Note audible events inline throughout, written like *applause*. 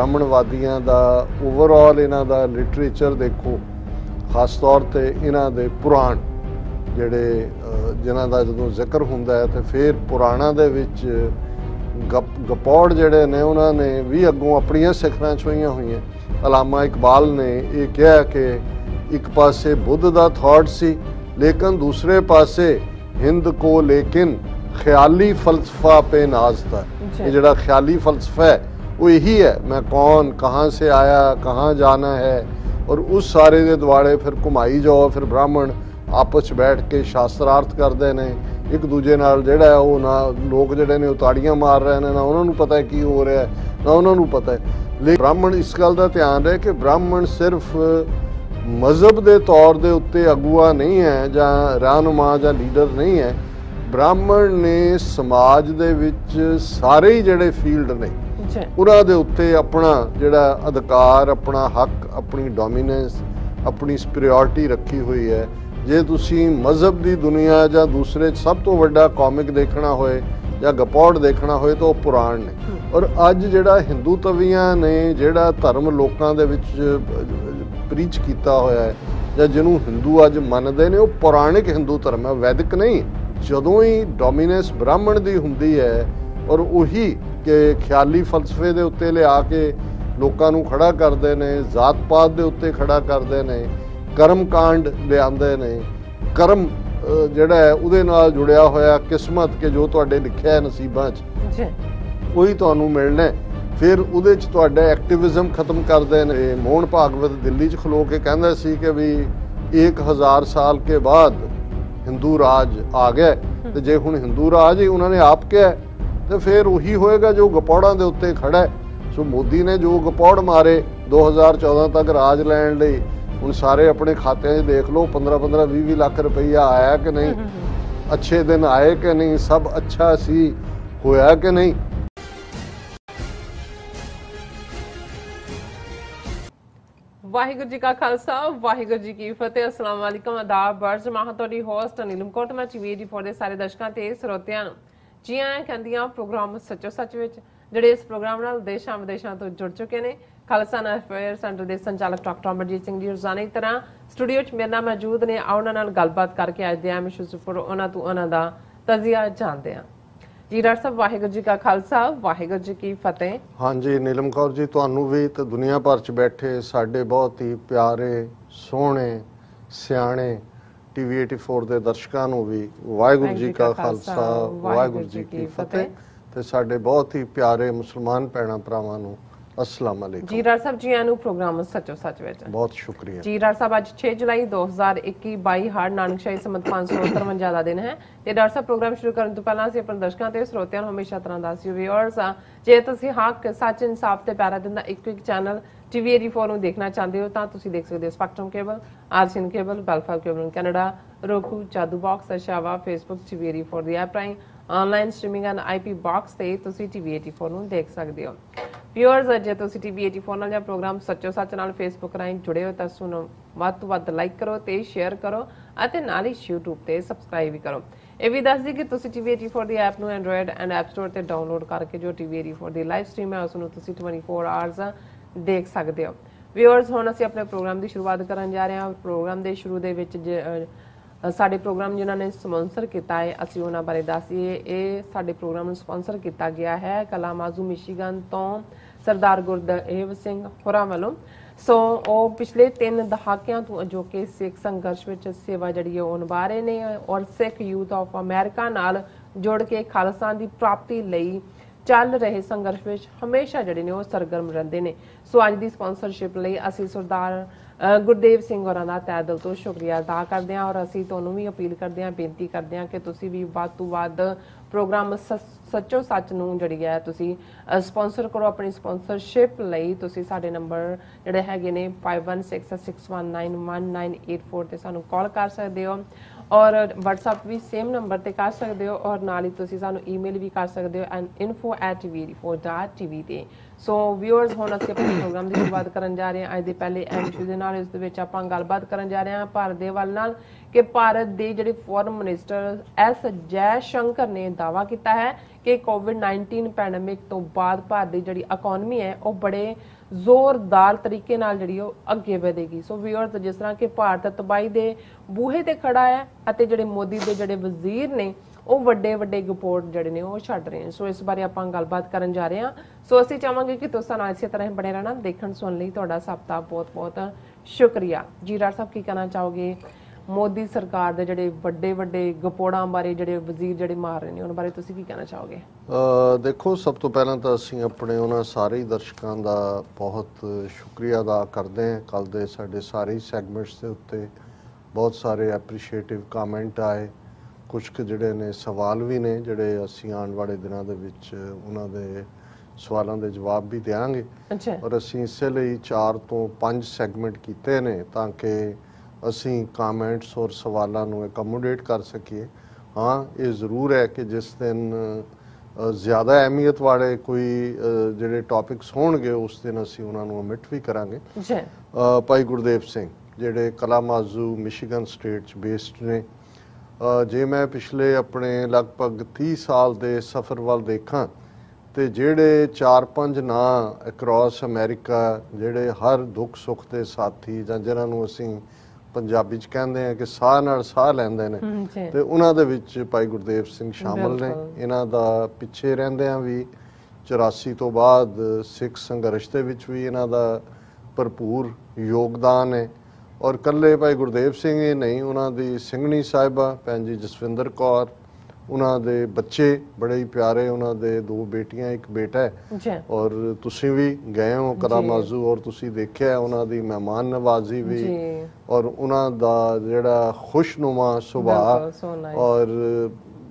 ਬ੍ਰਾਹਮਣਵਾਦੀਆਂ ਦਾ overall ਇਹਨਾਂ ਦਾ literature ਦੇਖੋ ਖਾਸ ਤੌਰ ਤੇ ਇਹਨਾਂ ਦੇ ਪੁਰਾਣ ਜਿਹੜੇ ਜਿਨ੍ਹਾਂ ਦਾ ਜਦੋਂ ਜ਼ਿਕਰ ਹੁੰਦਾ ਹੈ ਤੇ ਫਿਰ ਪੁਰਾਣਾਂ ਦੇ ਵਿੱਚ ਗਪ- ਗਪੌੜ ਜਿਹੜੇ ਨੇ ਉਹਨਾਂ ਨੇ ਵੀ ਅੱਗੋਂ ਆਪਣੀਆਂ ਸਿੱਖਰਾਂ ਛੋਈਆਂ ਹੋਈਆਂ ਅਲਾਮਾ ਇਕਬਾਲ ਨੇ ਇਹ ਕਿਹਾ ਕਿ ਇੱਕ ਪਾਸੇ ਬੁੱਧ ਦਾ ਥਾਟ ਸੀ ਲੇਕਿਨ ਦੂਸਰੇ ਪਾਸੇ ਹਿੰਦ ਕੋ ਲੇਕਿਨ ਖਿਆਲੀ ਫਲਸਫਾ ਪੇ ਨਾਜ਼ ਥਾ। ਇਹ ਜਿਹੜਾ ਖਿਆਲੀ ਫਲਸਫਾ ਹੈ ਉਹ ਇਹੀ ਹੈ, ਮੈਂ ਕੌਣ, ਕਹਾਂ ਸੇ ਆਇਆ, ਕਹਾਂ ਜਾਣਾ ਹੈ? ਔਰ ਉਸ ਸਾਰੇ ਦੇ ਦਿਵਾਲੇ ਫਿਰ ਘੁਮਾਈ ਜਾਓ, ਫਿਰ ਬ੍ਰਾਹਮਣ ਆਪਸ ਬੈਠ ਕੇ ਸ਼ਾਸਤਰਾਰਥ ਕਰਦੇ ਨੇ। ਇੱਕ ਦੂਜੇ ਨਾਲ ਜਿਹੜਾ ਉਹ ਨਾ ਲੋਕ ਜਿਹੜੇ ਨੇ, ਉਹ ਤਾੜੀਆਂ ਮਾਰ ਰਹੇ ਨੇ, ਨਾ ਉਹਨਾਂ ਨੂੰ ਪਤਾ ਕੀ ਹੋ ਰਿਹਾ ਨਾ ਉਹਨਾਂ ਨੂੰ ਪਤਾ ਹੈ। ਲੇਕਿਨ ਬ੍ਰਾਹਮਣ ਇਸ ਗੱਲ ਦਾ ਧਿਆਨ ਰੱਖੇ ਕਿ ਬ੍ਰਾਹਮਣ ਸਿਰਫ ਮਜ਼ਹਬ ਦੇ ਤੌਰ ਦੇ ਉੱਤੇ ਅਗੂਆ ਨਹੀਂ ਹੈ, ਜਾਂ ਰਹਿਨੁਮਾ, ਜਾਂ ਲੀਡਰ ਨਹੀਂ ਹੈ। ਬ੍ਰਾਹਮਣ ਨੇ ਸਮਾਜ ਦੇ ਵਿੱਚ ਸਾਰੇ ਹੀ ਜਿਹੜੇ ਫੀਲਡ ਨੇ ਉਹਨਾਂ ਦੇ ਉੱਤੇ ਆਪਣਾ ਜਿਹੜਾ ਅਧਿਕਾਰ ਆਪਣਾ ਹੱਕ ਆਪਣੀ ਡੋਮੀਨੈਂਸ ਆਪਣੀ ਸੁਪੀਰੀਅਰਿਟੀ ਰੱਖੀ ਹੋਈ ਹੈ। ਜੇ ਤੁਸੀਂ ਮਜ਼ਹਬ ਦੀ ਦੁਨੀਆ ਜਾਂ ਦੂਸਰੇ ਸਭ ਤੋਂ ਵੱਡਾ ਕਾਮਿਕ ਦੇਖਣਾ ਹੋਏ ਜਾਂ ਗਪੌੜ ਦੇਖਣਾ ਹੋਏ ਤਾਂ ਉਹ ਪੁਰਾਣ ਨੇ। ਔਰ ਅੱਜ ਜਿਹੜਾ ਹਿੰਦੂ ਤਵੀਆਂ ਨੇ ਜਿਹੜਾ ਧਰਮ ਲੋਕਾਂ ਦੇ ਵਿੱਚ ਪ੍ਰੀਚ ਕੀਤਾ ਹੋਇਆ ਹੈ ਜਾਂ ਜਿਹਨੂੰ ਹਿੰਦੂ ਅੱਜ ਮੰਨਦੇ ਨੇ ਉਹ ਪੌਰਾਣਿਕ ਹਿੰਦੂ ਧਰਮ ਹੈ ਵੈਦਿਕ ਨਹੀਂ। ਜਦੋਂ ਹੀ ਡੋਮੀਨੈਂਸ ਬ੍ਰਾਹਮਣ ਦੀ ਹੁੰਦੀ ਹੈ ਔਰ ਉਹੀ ਕਿ ਖਿਆਲੀ ਫਲਸਫੇ ਦੇ ਉੱਤੇ ਲਿਆ ਕੇ ਲੋਕਾਂ ਨੂੰ ਖੜਾ ਕਰਦੇ ਨੇ ਜ਼ਾਤ ਪਾਤ ਦੇ ਉੱਤੇ ਖੜਾ ਕਰਦੇ ਨੇ ਕਰਮ ਕਾਂਡ ਲਿਆਉਂਦੇ ਨੇ ਕਰਮ ਜਿਹੜਾ ਹੈ ਉਹਦੇ ਨਾਲ ਜੁੜਿਆ ਹੋਇਆ ਕਿਸਮਤ ਕਿ ਜੋ ਤੁਹਾਡੇ ਲਿਖਿਆ ਹੈ ਨਸੀਬਾਂ 'ਚ ਜੀ ਉਹੀ ਤੁਹਾਨੂੰ ਮਿਲਣਾ। ਫਿਰ ਉਹਦੇ 'ਚ ਤੁਹਾਡਾ ਐਕਟਿਵਿਜ਼ਮ ਖਤਮ ਕਰਦੇ ਨੇ ਮੋਹਨ ਭਾਗਵਤ ਦਿੱਲੀ 'ਚ ਖਲੋ ਕੇ ਕਹਿੰਦਾ ਸੀ ਕਿ ਵੀ 1000 ਸਾਲ ਕੇ ਬਾਅਦ ਹਿੰਦੂ ਰਾਜ ਆ ਗਿਆ। ਤੇ ਜੇ ਹੁਣ ਹਿੰਦੂ ਰਾਜ ਹੀ ਉਹਨਾਂ ਨੇ ਆਪ ਕਿਹਾ ਤੇ ਫਿਰ ਉਹੀ ਹੋਏਗਾ ਜੋ ਗਪੌੜਾਂ ਦੇ ਉੱਤੇ ਖੜਾ ਹੈ। ਸੋ ਮੋਦੀ ਨੇ ਜੋ ਗਪੌੜ ਮਾਰੇ 2014 ਤੱਕ ਰਾਜ ਲੈਣ ਲਈ ਹੁਣ ਸਾਰੇ ਆਪਣੇ ਖਾਤਿਆਂ 'ਚ ਦੇਖ ਲਓ 15 15 20 20 ਲੱਖ ਰੁਪਈਆ ਆਇਆ ਕਿ ਨਹੀਂ? ਅੱਛੇ ਦਿਨ ਆਏ ਕਿ ਨਹੀਂ? ਸਭ ਅੱਛਾ ਸੀ ਹੋਇਆ ਕਿ ਨਹੀਂ? ਵਾਹਿਗੁਰੂ ਜੀ ਕਾ ਖਾਲਸਾ ਵਾਹਿਗੁਰੂ ਜੀ ਕੀ ਫਤਿਹ। ਅਸਲਾਮ ਵਾਲੇਕਮ ਆਦਾਬ ਬਰਜ ਮਾਹ ਤੁਹਾਡੀ ਹੋਸਟ ਨੀਲਮ ਕੋਟ ਮੈਂ ਟੀਵੀ ਫੋਰ ਦੇ ਸਾਰੇ ਦਰਸ਼ਕਾਂ ਤੇ ਸਰੋਤਿਆਂ ਨੂੰ। ਜੀ ਆਇਆਂ ਕਹਿੰਦੀਆਂ ਪ੍ਰੋਗਰਾਮ ਸੱਚੋ ਸੱਚ ਵਿੱਚ, ਜਿਹੜੇ ਇਸ ਪ੍ਰੋਗਰਾਮ ਨਾਲ ਦੇਸ਼ਾਂ ਵਿਦੇਸ਼ਾਂ ਤੋਂ ਜੁੜ ਚੁੱਕੇ ਨੇ। ਖਾਲਸਾ ਨਾ ਅਫੇਅਰ ਸੈਂਟਰ ਦੇ ਸੰਚਾਲਕ ਡਾਕਟਰ ਅਮਰਜੀਤ ਸਿੰਘ ਜੀ ਰੋਜ਼ਾਨਾ ਤਰ੍ਹਾਂ ਸਟੂਡੀਓ 'ਚ ਮੇਰੇ ਨਾਲ ਮੌਜੂਦ ਨੇ। ਆਓ ਉਹਨਾਂ ਨਾਲ ਗੱਲਬਾਤ ਕਰਕੇ ਅੱਜ ਦੇ ਆਮ ਸ਼ੁਜ਼ਫਰ ਉਹਨਾਂ ਤੋਂ ਉਹਨਾਂ ਦਾ ਤਜ਼ੀਆ ਜਾਣਦੇ ਹਾਂ। ਜੀ, ਡਾਕਟਰ ਸਾਹਿਬ, ਵਾਹਿਗੁਰੂ ਜੀ ਕਾ ਖਾਲਸਾ, ਵਾਹਿਗੁਰੂ ਜੀ ਕੀ ਫਤਿਹ। ਹਾਂਜੀ, ਨੀਲਮ ਕੌਰ ਜੀ, ਤੁਹਾਨੂੰ ਵੀ ਤੇ ਦੁਨੀਆ ਭਰ ਚ ਬੈਠੇ ਸਾਡੇ ਬਹੁਤ ਹੀ ਪਿਆਰੇ, ਸੋਹਣੇ, ਸਿਆਣੇ ਟੀਵੀ 84 ਦੇ ਦਰਸ਼ਕਾਂ ਨੂੰ ਵੀ ਵਾਹਿਗੁਰੂ ਜੀ ਕਾ ਖਾਲਸਾ ਵਾਹਿਗੁਰੂ ਜੀ ਕੀ ਫਤਿਹ। ਤੇ ਸਾਡੇ ਬਹੁਤ ਹੀ ਪਿਆਰੇ ਮੁਸਲਮਾਨ ਭੈਣਾਂ ਭਰਾਵਾਂ ਨੂੰ ਅਸਲਾਮ ਜੀ ਅਲੈਕੁਮ। ਡਾਕਟਰ ਸਾਹਿਬ ਜੀ ਆਇਆਂ ਨੂੰ ਪ੍ਰੋਗਰਾਮ ਸੱਚੋ ਸੱਚ ਵਿੱਚ। ਬਹੁਤ ਸ਼ੁਕਰੀਆ। ਜੀ ਡਾਕਟਰ ਸਾਹਿਬ ਅੱਜ 6 ਜੁਲਾਈ 2021 22 ਹਾੜ ਨਾਨਕਸ਼ਾਹੀ ਸੰਮਤ 553 ਦਾ ਦਿਨ ਹੈ। ਤੇ ਡਾਕਟਰ ਸਾਹਿਬ ਪ੍ਰੋਗਰਾਮ ਸ਼ੁਰੂ ਕਰਨ ਤੋਂ ਪਹਿਲਾਂ ਅਸੀਂ ਆਪਣੇ ਦਰਸ਼ਕਾਂ ਤੇ ਸਰੋਤਿਆਂ ਨੂੰ ਹਮੇਸ਼ਾ ਤਰ੍ਹਾਂ ਦੱਸਿਓ ਵੀਅਰਸ ਜੇ ਤੁਸੀਂ ਹੱਕ ਸੱਚ ਇਨਸਾਫ ਤੇ ਪਿਆਰਾ ਦਿਨ ਦਾ ਇੱਕ ਇੱਕ ਚੈਨਲ ਟੀਵੀ 84 ਨੂੰ ਦੇਖਣਾ ਚਾਹੁੰਦੇ ਹੋ ਤਾਂ ਤੁਸੀਂ ਦੇਖ ਸਕਦੇ ਹੋ Spectrum cable RCN cable Bell Fibe cable Canada Roku Jadoo box Oshawa Facebook TV 84 ਦੀ ਐਪ ਰਾਹੀਂ online streaming and IP box ਤੇ ਤੁਸੀਂ ਟੀਵੀ 84 ਨੂੰ ਦੇਖ ਸਕਦੇ ਹੋ। ਵਿਊਅਰਸ ਜੇ ਤੁਸੀਂ ਟੀਵੀ 84 ਨਾਲ ਜਾਂ ਪ੍ਰੋਗਰਾਮ ਸੱਚੋ ਸੱਚ ਨਾਲ ਫੇਸਬੁੱਕ ਰਾਹੀਂ ਜੁੜੇ ਹੋ ਤਾਂ ਸੁਣੋ ਵੱਧ ਤੋਂ ਵੱਧ ਲਾਈਕ ਕਰੋ ਤੇ ਸ਼ੇਅਰ ਕਰੋ ਅਤੇ ਨਾਲ ਹੀ YouTube ਤੇ ਸਬਸਕ੍ਰਾਈਬ ਵੀ ਕਰੋ। ਇਹ ਵੀ ਦੱਸ ਦਈਏ ਕਿ ਤੁਸੀਂ ਟੀਵੀ 84 ਦੀ ਐਪ ਨੂੰ ਐਂਡਰੋਇਡ ਐਂਡ ਐਪ ਸਟੋਰ ਤੇ ਡਾਊਨਲੋਡ ਕਰਕੇ ਜੋ ਟੀਵੀ 84 ਦੀ ਲਾਈਵ ਸਟ੍ਰੀਮ ਹੈ, ਉਸ ਨੂੰ ਤੁਸੀਂ 24 ਆਵਰਸ ਦੇਖ ਸਕਦੇ ਹੋ। ਵਿਊਅਰਸ ਹੁਣ ਅਸੀਂ ਆਪਣੇ ਪ੍ਰੋਗਰਾਮ ਦੀ ਸ਼ੁਰੂਆਤ ਕਰਨ ਜਾ ਰਹੇ ਹਾਂ। ਪ੍ਰੋਗਰਾਮ ਦੇ ਸ਼ੁਰੂ ਦੇ ਵਿੱਚ ਜੇ, ਸਾਡੇ ਪ੍ਰੋਗਰਾਮ ਜਿਨ੍ਹਾਂ ਨੇ ਸਪਾਂਸਰ ਕੀਤਾ ਹੈ ਅਸੀਂ ਉਹਨਾਂ ਬਾਰੇ ਦੱਸੀਏ। ਇਹ ਸਾਡੇ ਪ੍ਰੋਗਰਾਮ ਨੂੰ ਸਪਾਂਸਰ ਕੀਤਾ ਗਿਆ ਹੈ ਕਲਾਮਾਜ਼ੂ ਮਿਸ਼ੀਗਨ ਤੋਂ ਸਰਦਾਰ ਗੁਰਦੇਵ ਸਿੰਘ ਹੋਰਾਂ ਵੱਲੋਂ। ਸੋ ਉਹ ਪਿਛਲੇ 3 ਦਹਾਕਿਆਂ ਤੋਂ ਅਜੋਕੇ ਸਿੱਖ ਸੰਘਰਸ਼ ਵਿੱਚ ਸੇਵਾ ਜਿਹੜੀ ਹੈ ਉਹ ਨਿਭਾ ਰਹੇ ਨੇ ਔਰ ਸਿੱਖ ਯੂਥ ਆਫ ਅਮਰੀਕਾ ਨਾਲ ਜੁੜ ਕੇ ਖਾਲਸਾ ਦੀ ਪ੍ਰਾਪਤੀ ਲਈ ਚੱਲ ਰਹੇ ਸੰਘਰਸ਼ ਵਿੱਚ ਹਮੇਸ਼ਾ ਜਿਹੜੇ ਨੇ ਉਹ ਸਰਗਰਮ ਰਹਿੰਦੇ ਨੇ। ਸੋ ਅੱਜ ਦੀ ਸਪਾਂਸਰਸ਼ਿਪ ਲਈ ਅਸੀਂ ਸਰਦਾਰ ਗੁਰਦੇਵ ਸਿੰਘ ਹੋਰਾਂ ਦਾ ਤਹਿ ਦਿਲ ਤੋਂ ਸ਼ੁਕਰੀਆ ਅਦਾ ਕਰਦੇ ਹਾਂ ਔਰ ਅਸੀਂ ਤੁਹਾਨੂੰ ਵੀ ਅਪੀਲ ਕਰਦੇ ਹਾਂ, ਬੇਨਤੀ ਕਰਦੇ ਹਾਂ ਕਿ ਤੁਸੀਂ ਵੀ ਵੱਧ ਤੋਂ ਵੱਧ ਪ੍ਰੋਗਰਾਮ ਸ- ਸੱਚੋ ਸੱਚ ਨੂੰ ਜਿਹੜੀ ਹੈ ਤੁਸੀਂ ਸਪਾਂਸਰ ਕਰੋ। ਆਪਣੀ ਸਪਾਂਸਰਸ਼ਿਪ ਲਈ ਤੁਸੀਂ ਸਾਡੇ ਨੰਬਰ ਜਿਹੜੇ ਹੈਗੇ ਨੇ 5166191984 ਤੇ ਸਾਨੂੰ ਕਾਲ ਕਰ ਸਕਦੇ ਹੋ। ਔਰ WhatsApp ਵੀ ਸੇਮ ਨੰਬਰ ਤੇ ਕਰ ਸਕਦੇ ਹੋ ਔਰ ਨਾਲ ਹੀ ਤੁਸੀਂ ਸਾਨੂੰ ਈਮੇਲ ਵੀ ਕਰ ਸਕਦੇ ਹੋ info@tv4.tv ਤੇ। ਸੋ ਵਿਊਅਰਸ ਹੁਣ ਅਸੀਂ ਆਪਣੇ ਪ੍ਰੋਗਰਾਮ ਦੀ ਸ਼ੁਰੂਆਤ ਕਰਨ ਜਾ ਰਹੇ ਹਾਂ। ਅੱਜ ਦੇ ਪਹਿਲੇ ਐਮਸ਼ੂ ਦੇ ਨਾਲ ਇਸ ਦੇ ਵਿੱਚ ਆਪਾਂ ਗੱਲਬਾਤ ਕਰਨ ਜਾ ਰਹੇ ਹਾਂ। ਭਾਰਤ ਦੇ ਵੱਲ ਨਾਲ ਕਿ ਭਾਰਤ ਦੇ ਜਿਹੜੇ foreign minister S Jai Shankar ਨੇ ਦਾਵਾ ਕੀਤਾ ਹੈ ਕਿ ਕੋਵਿਡ-19 ਪੈਂਡੇਮਿਕ ਤੋਂ ਬਾਅਦ ਭਾਰਤ ਦੀ ਜਿਹੜੀ ਇਕਨੋਮੀ ਹੈ, ਉਹ ਬੜੇ ਜ਼ੋਰਦਾਰ ਤਰੀਕੇ ਨਾਲ ਜਿਹੜੀ ਉਹ ਅੱਗੇ ਵਧੇਗੀ। ਸੋ ਵੀਅਰਸ ਜਿਸ ਤਰ੍ਹਾਂ ਕਿ ਭਾਰਤ ਤਬਾਈ ਦੇ ਬੂਹੇ ਤੇ ਖੜਾ ਹੈ ਅਤੇ ਜਿਹੜੇ ਮੋਦੀ ਦੇ ਜਿਹੜੇ ਵਜ਼ੀਰ ਨੇ, ਉਹ ਵੱਡੇ ਵੱਡੇ ਰਿਪੋਰਟ ਜਿਹੜੇ ਨੇ, ਉਹ ਛੱਡ ਰਹੇ ਨੇ। ਸੋ ਇਸ ਬਾਰੇ ਆਪਾਂ ਗੱਲਬਾਤ ਕਰਨ ਜਾ ਰਹੇ ਹਾਂ। ਸੋ ਅਸੀਂ ਚਾਹਾਂਗੇ ਕਿ ਤੁਸੀਂ ਨਾਲ ਇਸੇ ਤਰ੍ਹਾਂ ਹੀ ਬਣੇ ਰਹਿਣਾ ਦੇਖਣ ਸੁਣਨ ਲਈ ਤੁਹਾਡਾ ਸਭ ਦਾ ਬਹੁਤ ਬਹੁਤ ਸ਼ੁਕਰੀਆ। ਜੀ ਡਾਕਟਰ ਸਾਹਿਬ, ਕੀ ਕਹਿਣਾ ਚਾਹੋਗੇ? ਮੋਦੀ ਸਰਕਾਰ ਦੇ ਜਿਹੜੇ ਵੱਡੇ ਵੱਡੇ ਗਪੋੜਾਂ ਬਾਰੇ ਜਿਹੜੇ ਵਜ਼ੀਰ ਜਿਹੜੇ ਮਾਰ ਰਹੇ ਨੇ ਉਹਨਾਂ ਬਾਰੇ ਤੁਸੀਂ ਕੀ ਕਹਿਣਾ ਚਾਹੋਗੇ? ਅ, ਦੇਖੋ ਸਭ ਤੋਂ ਪਹਿਲਾਂ ਤਾਂ ਅਸੀਂ ਆਪਣੇ ਉਹਨਾਂ ਸਾਰੇ ਦਰਸ਼ਕਾਂ ਦਾ ਬਹੁਤ ਸ਼ੁਕਰੀਆ ਅਦਾ ਕਰਦੇ ਹਾਂ। ਕੱਲ ਦੇ ਸਾਡੇ ਸਾਰੇ ਸੈਗਮੈਂਟਸ ਦੇ ਉੱਤੇ ਬਹੁਤ ਸਾਰੇ ਐਪਰੀਸ਼ੀਏਟਿਵ ਕਮੈਂਟ ਆਏ। ਕੁਝ ਕੁ ਜਿਹੜੇ ਨੇ ਸਵਾਲ ਵੀ ਨੇ ਜਿਹੜੇ ਅਸੀਂ ਆਉਣ ਵਾਲੇ ਦਿਨਾਂ ਦੇ ਵਿੱਚ ਉਹਨਾਂ ਦੇ ਸਵਾਲਾਂ ਦੇ ਜਵਾਬ ਵੀ ਦੇਵਾਂਗੇ ਅੱਛਾ। ਔਰ ਅਸੀਂ ਇਸੇ ਲਈ 4 ਤੋਂ 5 ਸੈਗਮੈਂਟ ਕੀਤੇ ਨੇ ਤਾਂ ਕਿ ਅਸੀਂ ਕਮੈਂਟਸ ਔਰ ਸਵਾਲਾਂ ਨੂੰ ਅਕਮੋਡੇਟ ਕਰ ਸਕੀਏ। ਹਾਂ ਇਹ ਜ਼ਰੂਰ ਹੈ ਕਿ ਜਿਸ ਦਿਨ ਜ਼ਿਆਦਾ ਅਹਿਮੀਅਤ ਵਾਲੇ ਕੋਈ ਜਿਹੜੇ ਟੌਪਿਕਸ ਹੋਣਗੇ ਉਸ ਦਿਨ ਅਸੀਂ ਉਹਨਾਂ ਨੂੰ ਅਮਿਟ ਵੀ ਕਰਾਂਗੇ। ਜੀ। ਭਾਈ ਗੁਰਦੇਵ ਸਿੰਘ ਜਿਹੜੇ ਕਲਾਮਾਜ਼ੂ ਮਿਸ਼ੀਗਨ ਸਟੇਟ ਚ ਬੇਸਡ ਨੇ। ਜੇ ਮੈਂ ਪਿਛਲੇ ਆਪਣੇ ਲਗਭਗ 30 ਸਾਲ ਦੇ ਸਫ਼ਰ ਵੱਲ ਦੇਖਾਂ ਤੇ ਜਿਹੜੇ 4-5 ਨਾਂ ਅਕ੍ਰੋਸ ਅਮਰੀਕਾ ਜਿਹੜੇ ਹਰ ਦੁੱਖ ਸੁੱਖ ਦੇ ਸਾਥੀ ਜਾਂ ਜਿਹਨਾਂ ਨੂੰ ਅਸੀਂ ਪੰਜਾਬੀ ਚ ਕਹਿੰਦੇ ਆ ਕਿ ਸਾਹ ਨਾਲ ਸਾਹ ਲੈਂਦੇ ਨੇ। ਤੇ ਉਹਨਾਂ ਦੇ ਵਿੱਚ ਭਾਈ ਗੁਰਦੇਵ ਸਿੰਘ ਸ਼ਾਮਲ ਨੇ। ਇਹਨਾਂ ਦਾ ਪਿੱਛੇ ਰਹਿੰਦਿਆਂ ਵੀ 84 ਤੋਂ ਬਾਅਦ ਸਿੱਖ ਸੰਘਰਸ਼ ਦੇ ਵਿੱਚ ਵੀ ਇਹਨਾਂ ਦਾ ਭਰਪੂਰ ਯੋਗਦਾਨ ਹੈ। ਔਰ ਕੱਲੇ ਭਾਈ ਗੁਰਦੇਵ ਸਿੰਘ ਹੀ ਨਹੀਂ ਉਹਨਾਂ ਦੀ ਸਿੰਘਣੀ ਸਾਹਿਬਾ ਭੈਣ ਜੀ ਜਸਵਿੰਦਰ ਕੌਰ ਉਹਨਾਂ ਦੇ ਬੱਚੇ ਬੜੇ ਹੀ ਪਿਆਰੇ ਉਹਨਾਂ ਦੇ ਦੋ ਬੇਟੀਆਂ ਇੱਕ ਬੇਟਾ ਹੈ। ਜੀ। ਔਰ ਤੁਸੀਂ ਵੀ ਗਏ ਹੋ ਕਰਾਮਾਜ਼ੂ ਔਰ ਤੁਸੀਂ ਦੇਖਿਆ ਉਹਨਾਂ ਦੀ ਮਹਿਮਾਨ ਨਵਾਜ਼ੀ ਵੀ। ਜੀ। ਔਰ ਉਹਨਾਂ ਦਾ ਜਿਹੜਾ ਖੁਸ਼ਨੁਮਾ ਸੁਭਾਅ. ਔਰ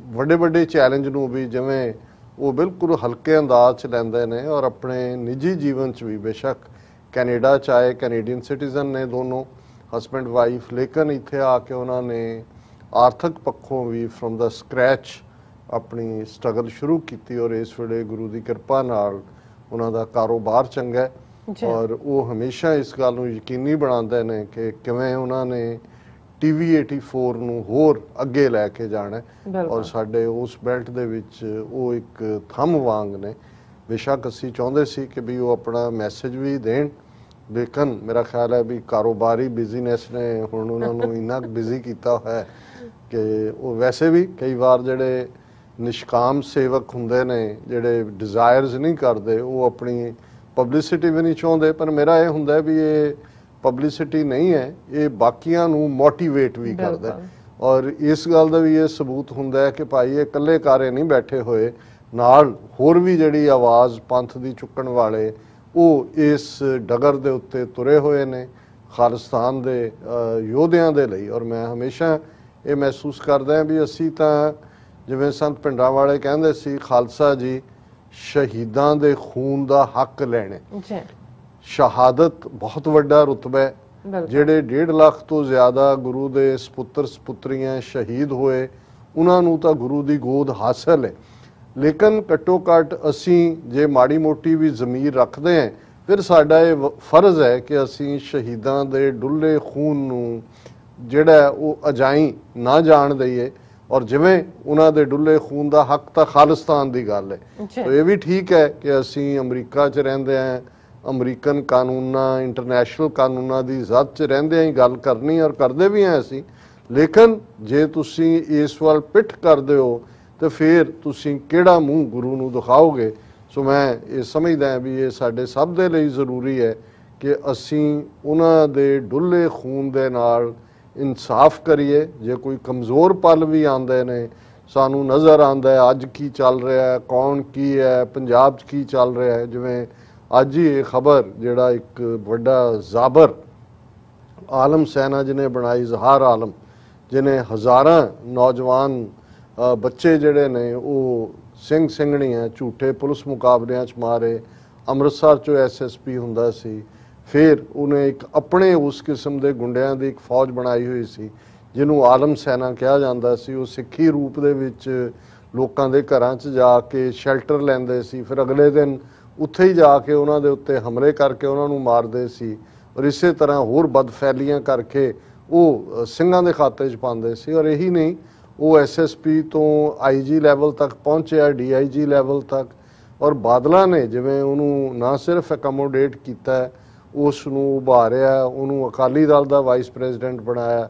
ਵੱਡੇ ਵੱਡੇ ਚੈਲੰਜ ਨੂੰ ਵੀ ਜਿਵੇਂ ਉਹ ਬਿਲਕੁਲ ਹਲਕੇ ਅੰਦਾਜ਼ ਚ ਲੈਂਦੇ ਨੇ ਔਰ ਆਪਣੇ ਨਿੱਜੀ ਜੀਵਨ ਚ ਵੀ ਬੇਸ਼ੱਕ ਕੈਨੇਡਾ ਚ ਆਏ ਕੈਨੇਡੀਅਨ ਸਿਟੀਜ਼ਨ ਨੇ ਦੋਨੋਂ। ਹਸਬੰਡ ਵਾਈਫ ਲੇਕਿਨ ਇੱਥੇ ਆ ਕੇ ਉਹਨਾਂ ਨੇ ਆਰਥਿਕ ਪੱਖੋਂ ਵੀ ਫਰਮ ਦਾ ਸਕ੍ਰੈਚ ਆਪਣੀ ਸਟਰਗਲ ਸ਼ੁਰੂ ਕੀਤੀ ਔਰ ਇਸ ਵੇਲੇ ਗੁਰੂ ਦੀ ਕਿਰਪਾ ਨਾਲ ਉਹਨਾਂ ਦਾ ਕਾਰੋਬਾਰ ਚੰਗਾ ਹੈ। ਔਰ ਉਹ ਹਮੇਸ਼ਾ ਇਸ ਗੱਲ ਨੂੰ ਯਕੀਨੀ ਬਣਾਉਂਦੇ ਨੇ ਕਿ ਕਿਵੇਂ ਉਹਨਾਂ ਨੇ ਟੀਵੀ 84 ਨੂੰ ਹੋਰ ਅੱਗੇ ਲੈ ਕੇ ਜਾਣਾ। ਔਰ ਸਾਡੇ ਉਸ ਬੈਲਟ ਦੇ ਵਿੱਚ ਉਹ ਇੱਕ ਥੰਮ ਵਾਂਗ ਨੇ ਬੇਸ਼ੱਕ ਅਸੀਂ ਚਾਹੁੰਦੇ ਸੀ ਕਿ ਵੀ ਉਹ ਆਪਣਾ ਮੈਸੇਜ ਵੀ ਦੇਣ ਲੇਕਿਨ ਮੇਰਾ ਖਿਆਲ ਹੈ ਵੀ ਕਾਰੋਬਾਰੀ ਬਿਜ਼ਨਸ ਨੇ ਹੁਣ ਉਹਨਾਂ ਨੂੰ *laughs* ਇੰਨਾ ਬਿਜ਼ੀ ਕੀਤਾ ਹੋਇਆ ਹੈ ਕਿ ਉਹ ਵੈਸੇ ਵੀ ਕਈ ਵਾਰ ਜਿਹੜੇ ਨਿਸ਼ਕਾਮ ਸੇਵਕ ਹੁੰਦੇ ਨੇ ਜਿਹੜੇ ਡਿਜ਼ਾਇਰਸ ਨਹੀਂ ਕਰਦੇ ਉਹ ਆਪਣੀ ਪਬਲਿਸਿਟੀ ਵੀ ਨਹੀਂ ਚਾਹੁੰਦੇ। ਪਰ ਮੇਰਾ ਇਹ ਹੁੰਦਾ ਵੀ ਇਹ ਪਬਲਿਸਿਟੀ ਨਹੀਂ ਹੈ ਇਹ ਬਾਕੀਆਂ ਨੂੰ ਮੋਟੀਵੇਟ ਵੀ ਕਰਦਾ। ਔਰ ਇਸ ਗੱਲ ਦਾ ਵੀ ਇਹ ਸਬੂਤ ਹੁੰਦਾ ਹੈ ਕਿ ਭਾਈ ਇਹ ਇਕੱਲੇ ਕਾਰੇ ਨਹੀਂ ਬੈਠੇ ਹੋਏ ਨਾਲ ਹੋਰ ਵੀ ਜਿਹੜੀ ਆਵਾਜ਼ ਪੰਥ ਦੀ ਚੁੱਕਣ ਵਾਲੇ ਉਹ ਇਸ ਡਗਰ ਦੇ ਉੱਤੇ ਤੁਰੇ ਹੋਏ ਨੇ ਖਾਲਿਸਤਾਨ ਦੇ ਯੋਧਿਆਂ ਦੇ ਲਈ। ਔਰ ਮੈਂ ਹਮੇਸ਼ਾ ਇਹ ਮਹਿਸੂਸ ਕਰਦਾ ਹਾਂ ਵੀ ਅਸੀਂ ਤਾਂ ਜਿਵੇਂ ਸੰਤ ਪਿੰਡਾਂ ਵਾਲੇ ਕਹਿੰਦੇ ਸੀ ਖਾਲਸਾ ਜੀ ਸ਼ਹੀਦਾਂ ਦੇ ਖੂਨ ਦਾ ਹੱਕ ਲੈਣੇ। ਜੀ। ਸ਼ਹਾਦਤ ਬਹੁਤ ਵੱਡਾ ਰੁਤਬਾ ਹੈ। ਜਿਹੜੇ 1.5 ਲੱਖ ਤੋਂ ਜ਼ਿਆਦਾ ਗੁਰੂ ਦੇ ਸਪੁੱਤਰ ਸਪੁੱਤਰੀਆਂ ਸ਼ਹੀਦ ਹੋਏ ਉਹਨਾਂ ਨੂੰ ਤਾਂ ਗੁਰੂ ਦੀ ਗੋਦ ਹਾਸਲ ਹੈ। ਲੇਕਿਨ ਘੱਟੋ ਘੱਟ ਅਸੀਂ ਜੇ ਮਾੜੀ ਮੋਟੀ ਵੀ ਜ਼ਮੀਰ ਰੱਖਦੇ ਹਾਂ ਫਿਰ ਸਾਡਾ ਇਹ ਫਰਜ਼ ਹੈ ਕਿ ਅਸੀਂ ਸ਼ਹੀਦਾਂ ਦੇ ਡੁੱਲੇ ਖੂਨ ਨੂੰ ਜਿਹੜਾ ਉਹ ਅਜਾਈ ਨਾ ਜਾਣ ਦਈਏ। ਔਰ ਜਿਵੇਂ ਉਹਨਾਂ ਦੇ ਡੁੱਲੇ ਖੂਨ ਦਾ ਹੱਕ ਤਾਂ ਖਾਲਿਸਤਾਨ ਦੀ ਗੱਲ ਹੈ। ਤੋ ਇਹ ਵੀ ਠੀਕ ਹੈ ਕਿ ਅਸੀਂ ਅਮਰੀਕਾ 'ਚ ਰਹਿੰਦੇ ਆਂ ਅਮਰੀਕਨ ਕਾਨੂੰਨਾਂ ਇੰਟਰਨੈਸ਼ਨਲ ਕਾਨੂੰਨਾਂ ਦੀ ਜ਼ਦ 'ਚ ਰਹਿੰਦੇ ਆਂ ਗੱਲ ਕਰਨੀ ਔਰ ਕਰਦੇ ਵੀ ਆਂ ਅਸੀਂ। ਲੇਕਿਨ ਜੇ ਤੁਸੀਂ ਇਸ ਵੱਲ ਪਿੱਠ ਕਰਦੇ ਹੋ ਤੇ ਫਿਰ ਤੁਸੀਂ ਕਿਹੜਾ ਮੂੰਹ ਗੁਰੂ ਨੂੰ ਦਿਖਾਓਗੇ? ਸੋ ਮੈਂ ਇਹ ਸਮਝਦਾ ਵੀ ਇਹ ਸਾਡੇ ਸਭ ਦੇ ਲਈ ਜ਼ਰੂਰੀ ਹੈ ਕਿ ਅਸੀਂ ਉਹਨਾਂ ਦੇ ਡੁੱਲੇ ਖੂਨ ਦੇ ਨਾਲ ਇਨਸਾਫ ਕਰੀਏ। ਜੇ ਕੋਈ ਕਮਜ਼ੋਰ ਪਲ ਵੀ ਆਉਂਦੇ ਨੇ, ਸਾਨੂੰ ਨਜ਼ਰ ਆਉਂਦਾ ਹੈ, ਅੱਜ ਕੀ ਚੱਲ ਰਿਹਾ ਹੈ, ਕੌਣ ਕੀ ਹੈ, ਪੰਜਾਬ 'ਚ ਕੀ ਚੱਲ ਰਿਹਾ ਹੈ। ਜਿਵੇਂ ਅੱਜ ਹੀ ਇਹ ਖਬਰ ਜਿਹੜਾ ਇੱਕ ਵੱਡਾ ਜ਼ਾਬਰ ਆਲਮ ਸੈਨਾ ਜਿਹਨੇ ਬਣਾਈ, ਜ਼ਹਾਰ ਆਲਮ, ਜਿਹਨੇ ਹਜ਼ਾਰਾਂ ਨੌਜਵਾਨ ਬੱਚੇ ਜਿਹੜੇ ਨੇ ਉਹ ਸਿੰਘ ਸਿੰਘਣੀਆਂ, ਝੂਠੇ ਪੁਲਿਸ ਮੁਕਾਬਲਿਆਂ 'ਚ ਮਾਰੇ। ਅੰਮ੍ਰਿਤਸਰ 'ਚੋਂ ਐਸਐਸਪੀ ਹੁੰਦਾ ਸੀ। ਫਿਰ ਉਹਨੇ ਇੱਕ ਆਪਣੇ ਉਸ ਕਿਸਮ ਦੇ ਗੁੰਡਿਆਂ ਦੀ ਇੱਕ ਫੌਜ ਬਣਾਈ ਹੋਈ ਸੀ, ਜਿਹਨੂੰ ਆਲਮ ਸੈਨਾ ਕਿਹਾ ਜਾਂਦਾ ਸੀ। ਉਹ ਸਿੱਖੀ ਰੂਪ ਦੇ ਵਿੱਚ ਲੋਕਾਂ ਦੇ ਘਰਾਂ 'ਚ ਜਾ ਕੇ ਸ਼ੈਲਟਰ ਲੈਂਦੇ ਸੀ। ਫਿਰ ਅਗਲੇ ਦਿਨ ਉੱਥੇ ਹੀ ਜਾ ਕੇ ਉਹਨਾਂ ਦੇ ਉੱਤੇ ਹਮਲੇ ਕਰਕੇ ਉਹਨਾਂ ਨੂੰ ਮਾਰਦੇ ਸੀ ਔਰ ਇਸੇ ਤਰ੍ਹਾਂ ਹੋਰ ਬਦਫੈਲੀਆਂ ਕਰਕੇ ਉਹ ਸਿੰਘਾਂ ਦੇ ਖਾਤੇ 'ਚ ਪਾਉਂਦੇ ਸੀ। ਔਰ ਇਹੀ ਨਹੀਂ ਉਹ ਐਸਐਸਪੀ ਤੋਂ ਆਈਜੀ ਲੈਵਲ ਤੱਕ ਪਹੁੰਚਿਆ ਡੀਆਈਜੀ ਲੈਵਲ ਤੱਕ। ਔਰ ਬਾਦਲਾਂ ਨੇ ਜਿਵੇਂ ਉਹਨੂੰ ਨਾ ਸਿਰਫ ਅਕਮੋਡੇਟ ਕੀਤਾ ਉਸ ਨੂੰ ਉਭਾਰਿਆ ਉਹਨੂੰ ਅਕਾਲੀ ਦਲ ਦਾ ਵਾਈਸ ਪ੍ਰੈਜ਼ੀਡੈਂਟ ਬਣਾਇਆ।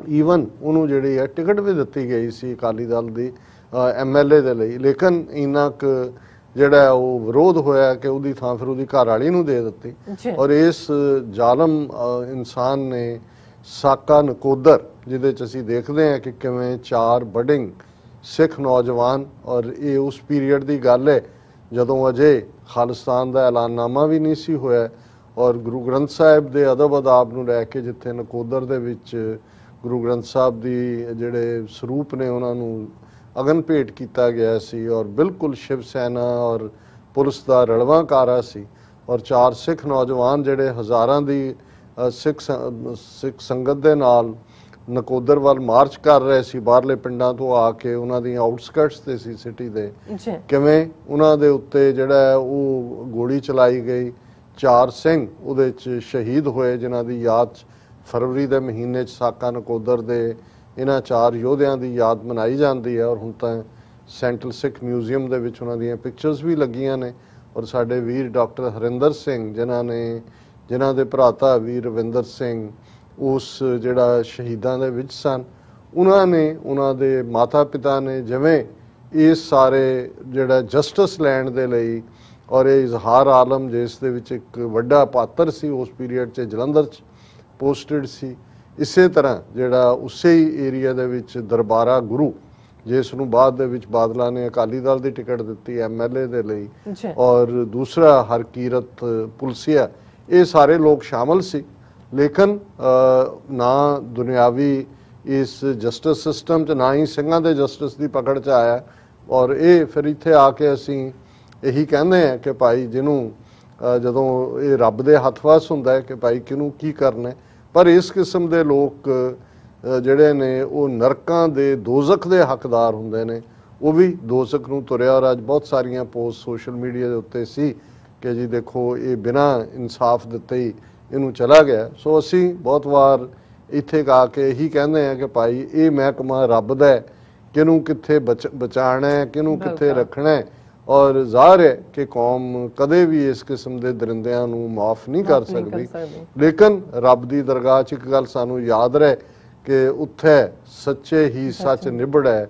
ਈਵਨ ਉਹਨੂੰ ਜਿਹੜੀ ਹੈ ਟਿਕਟ ਵੀ ਦਿੱਤੀ ਗਈ ਸੀ ਅਕਾਲੀ ਦਲ ਦੀ ਐਮਐਲਏ ਦੇ ਲਈ। ਲੇਕਿਨ ਇੰਨਾ ਕੁ ਜਿਹੜਾ ਉਹ ਵਿਰੋਧ ਹੋਇਆ ਕਿ ਉਹਦੀ ਥਾਂ ਫਿਰ ਉਹਦੀ ਘਰ ਵਾਲੀ ਨੂੰ ਦੇ ਦਿੱਤੀ। ਔਰ ਇਸ ਜ਼ਾਲਮ ਇਨਸਾਨ ਨੇ ਸਾਕਾ ਨਕੋਦਰ ਜਿਹਦੇ ਚ ਅਸੀਂ ਦੇਖਦੇ ਹਾਂ ਕਿ ਕਿਵੇਂ ਚਾਰ ਬਡਿੰਗ ਸਿੱਖ ਨੌਜਵਾਨ ਔਰ ਇਹ ਉਸ ਪੀਰੀਅਡ ਦੀ ਗੱਲ ਹੈ, ਜਦੋਂ ਅਜੇ ਖਾਲਿਸਤਾਨ ਦਾ ਐਲਾਨਨਾਮਾ ਵੀ ਨਹੀਂ ਸੀ ਹੋਇਆ ਔਰ ਗੁਰੂ ਗ੍ਰੰਥ ਸਾਹਿਬ ਦੇ ਅਦਬ ਅਦਾਬ ਨੂੰ ਲੈ ਕੇ ਜਿੱਥੇ ਨਕੋਦਰ ਦੇ ਵਿੱਚ ਗੁਰੂ ਗ੍ਰੰਥ ਸਾਹਿਬ ਦੀ ਜਿਹੜੇ ਸਰੂਪ ਨੇ ਉਹਨਾਂ ਨੂੰ ਅਗਨ ਭੇਟ ਕੀਤਾ ਗਿਆ ਸੀ ਔਰ ਬਿਲਕੁਲ ਸ਼ਿਵ ਸੈਨਾ ਔਰ ਪੁਲਿਸ ਦਾ ਰਲਵਾਂ ਕਾਰਾ ਸੀ ਔਰ ਚਾਰ ਸਿੱਖ ਨੌਜਵਾਨ ਜਿਹੜੇ ਹਜ਼ਾਰਾਂ ਦੀ ਸਿੱਖ ਸ- ਸਿੱਖ ਸੰਗਤ ਦੇ ਨਾਲ ਨਕੋਦਰ ਵੱਲ ਮਾਰਚ ਕਰ ਰਹੇ ਸੀ ਬਾਹਰਲੇ ਪਿੰਡਾਂ ਤੋਂ ਆ ਕੇ ਉਹਨਾਂ ਦੀਆਂ ਆਊਟਸਕਰਟਸ ਤੇ ਸੀ ਸਿਟੀ ਦੇ। ਕਿਵੇਂ? ਉਹਨਾਂ ਦੇ ਉੱਤੇ ਜਿਹੜਾ ਉਹ ਗੋਲੀ ਚਲਾਈ ਗਈ। ਚਾਰ ਸਿੰਘ ਉਹਦੇ ਚ ਸ਼ਹੀਦ ਹੋਏ ਜਿਨ੍ਹਾਂ ਦੀ ਯਾਦ 'ਚ ਫਰਵਰੀ ਦੇ ਮਹੀਨੇ ਚ ਸਾਕਾ ਨਕੋਦਰ ਦੇ ਇਹਨਾਂ ਚਾਰ ਯੋਧਿਆਂ ਦੀ ਯਾਦ ਮਨਾਈ ਜਾਂਦੀ ਹੈ। ਔਰ ਹੁਣ ਤਾਂ ਸੈਂਟਰਲ ਸਿੱਖ ਮਿਊਜ਼ੀਅਮ ਦੇ ਵਿੱਚ ਉਹਨਾਂ ਦੀਆਂ ਪਿਕਚਰਸ ਵੀ ਲੱਗੀਆਂ ਨੇ। ਔਰ ਸਾਡੇ ਵੀਰ ਡਾਕਟਰ ਹਰਿੰਦਰ ਸਿੰਘ ਜਿਨ੍ਹਾਂ ਨੇ ਜਿਨ੍ਹਾਂ ਦੇ ਭਰਾਤਾ ਵੀਰ ਰਵਿੰਦਰ ਸਿੰਘ ਉਸ ਜਿਹੜਾ ਸ਼ਹੀਦਾਂ ਦੇ ਵਿੱਚ ਸਨ। ਉਹਨਾਂ ਨੇ ਉਹਨਾਂ ਦੇ ਮਾਤਾ ਪਿਤਾ ਨੇ ਜਿਵੇਂ ਇਸ ਸਾਰੇ ਜਿਹੜਾ ਜਸਟਿਸ ਲੈਣ ਦੇ ਲਈ ਔਰ ਇਹ ਇਜ਼ਹਾਰ ਆਲਮ ਜਿਸ ਦੇ ਵਿੱਚ ਇੱਕ ਵੱਡਾ ਪਾਤਰ ਸੀ ਉਸ ਪੀਰੀਅਡ 'ਚ ਜਲੰਧਰ 'ਚ ਪੋਸਟਡ ਸੀ। ਇਸੇ ਤਰ੍ਹਾਂ ਜਿਹੜਾ ਉਸੇ ਹੀ ਏਰੀਆ ਦੇ ਵਿੱਚ ਦਰਬਾਰਾ ਗੁਰੂ ਜਿਸ ਨੂੰ ਬਾਅਦ ਦੇ ਵਿੱਚ ਬਾਦਲਾਂ ਨੇ ਅਕਾਲੀ ਦਲ ਦੀ ਟਿਕਟ ਦਿੱਤੀ ਐਮਐਲਏ ਦੇ ਲਈ ਔਰ ਦੂਸਰਾ ਹਰਕੀਰਤ ਪੁਲਸੀਆ ਇਹ ਸਾਰੇ ਲੋਕ ਸ਼ਾਮਲ ਸੀ। ਲੇਕਿਨ ਨਾ ਦੁਨਿਆਵੀ ਇਸ ਜਸਟਿਸ ਸਿਸਟਮ 'ਚ, ਨਾ ਹੀ ਸਿੰਘਾਂ ਦੇ ਜਸਟਿਸ ਦੀ ਪਕੜ 'ਚ ਆਇਆ। ਔਰ ਇਹ ਫਿਰ ਇੱਥੇ ਆ ਕੇ ਅਸੀਂ ਇਹੀ ਕਹਿੰਦੇ ਆ ਕਿ ਭਾਈ ਜਿਹਨੂੰ ਜਦੋਂ ਇਹ ਰੱਬ ਦੇ ਹੱਥ ਵਾਸ ਹੁੰਦਾ ਹੈ ਕਿ ਭਾਈ ਕਿਹਨੂੰ ਕੀ ਕਰਨਾ ਪਰ ਇਸ ਕਿਸਮ ਦੇ ਲੋਕ ਜਿਹੜੇ ਨੇ, ਉਹ ਨਰਕਾਂ ਦੇ ਦੋਜ਼ਖ ਦੇ ਹੱਕਦਾਰ ਹੁੰਦੇ ਨੇ। ਉਹ ਵੀ ਦੋਜ਼ਖ ਨੂੰ ਤੁਰਿਆ ਔਰ ਅੱਜ ਬਹੁਤ ਸਾਰੀਆਂ ਪੋਸਟ ਸੋਸ਼ਲ ਮੀਡੀਆ ਦੇ ਉੱਤੇ ਸੀ ਕਿ ਜੀ ਦੇਖੋ, ਇਹ ਬਿਨਾ ਇਨਸਾਫ ਦਿੱਤੇ ਹੀ ਇਹਨੂੰ ਚਲਾ ਗਿਆ। ਸੋ ਅਸੀਂ ਬਹੁਤ ਵਾਰ ਇੱਥੇ ਆ ਕੇ ਇਹੀ ਕਹਿੰਦੇ ਆ ਕਿ ਭਾਈ ਇਹ ਮਹਿਕਮਾ ਰੱਬ ਦਾ ਹੈ। ਕਿਹਨੂੰ ਕਿੱਥੇ ਬਚ- ਬਚਾਉਣਾ ਹੈ ਕਿਹਨੂੰ ਕਿੱਥੇ। ਰੱਖਣਾ ਹੈ। ਔਰ ਜ਼ਾਹਰ ਹੈ ਕਿ ਕੌਮ ਕਦੇ ਵੀ ਇਸ ਕਿਸਮ ਦੇ ਦਰਿੰਦਿਆਂ ਨੂੰ ਮਾਫ ਨਹੀਂ ਕਰ ਸਕਦੀ। ਲੇਕਿਨ ਰੱਬ ਦੀ ਦਰਗਾਹ 'ਚ ਇੱਕ ਗੱਲ ਸਾਨੂੰ ਯਾਦ ਰਹੇ ਕਿ ਉੱਥੇ ਸੱਚੇ ਹੀ ਸੱਚ। ਨਿਬੜੈ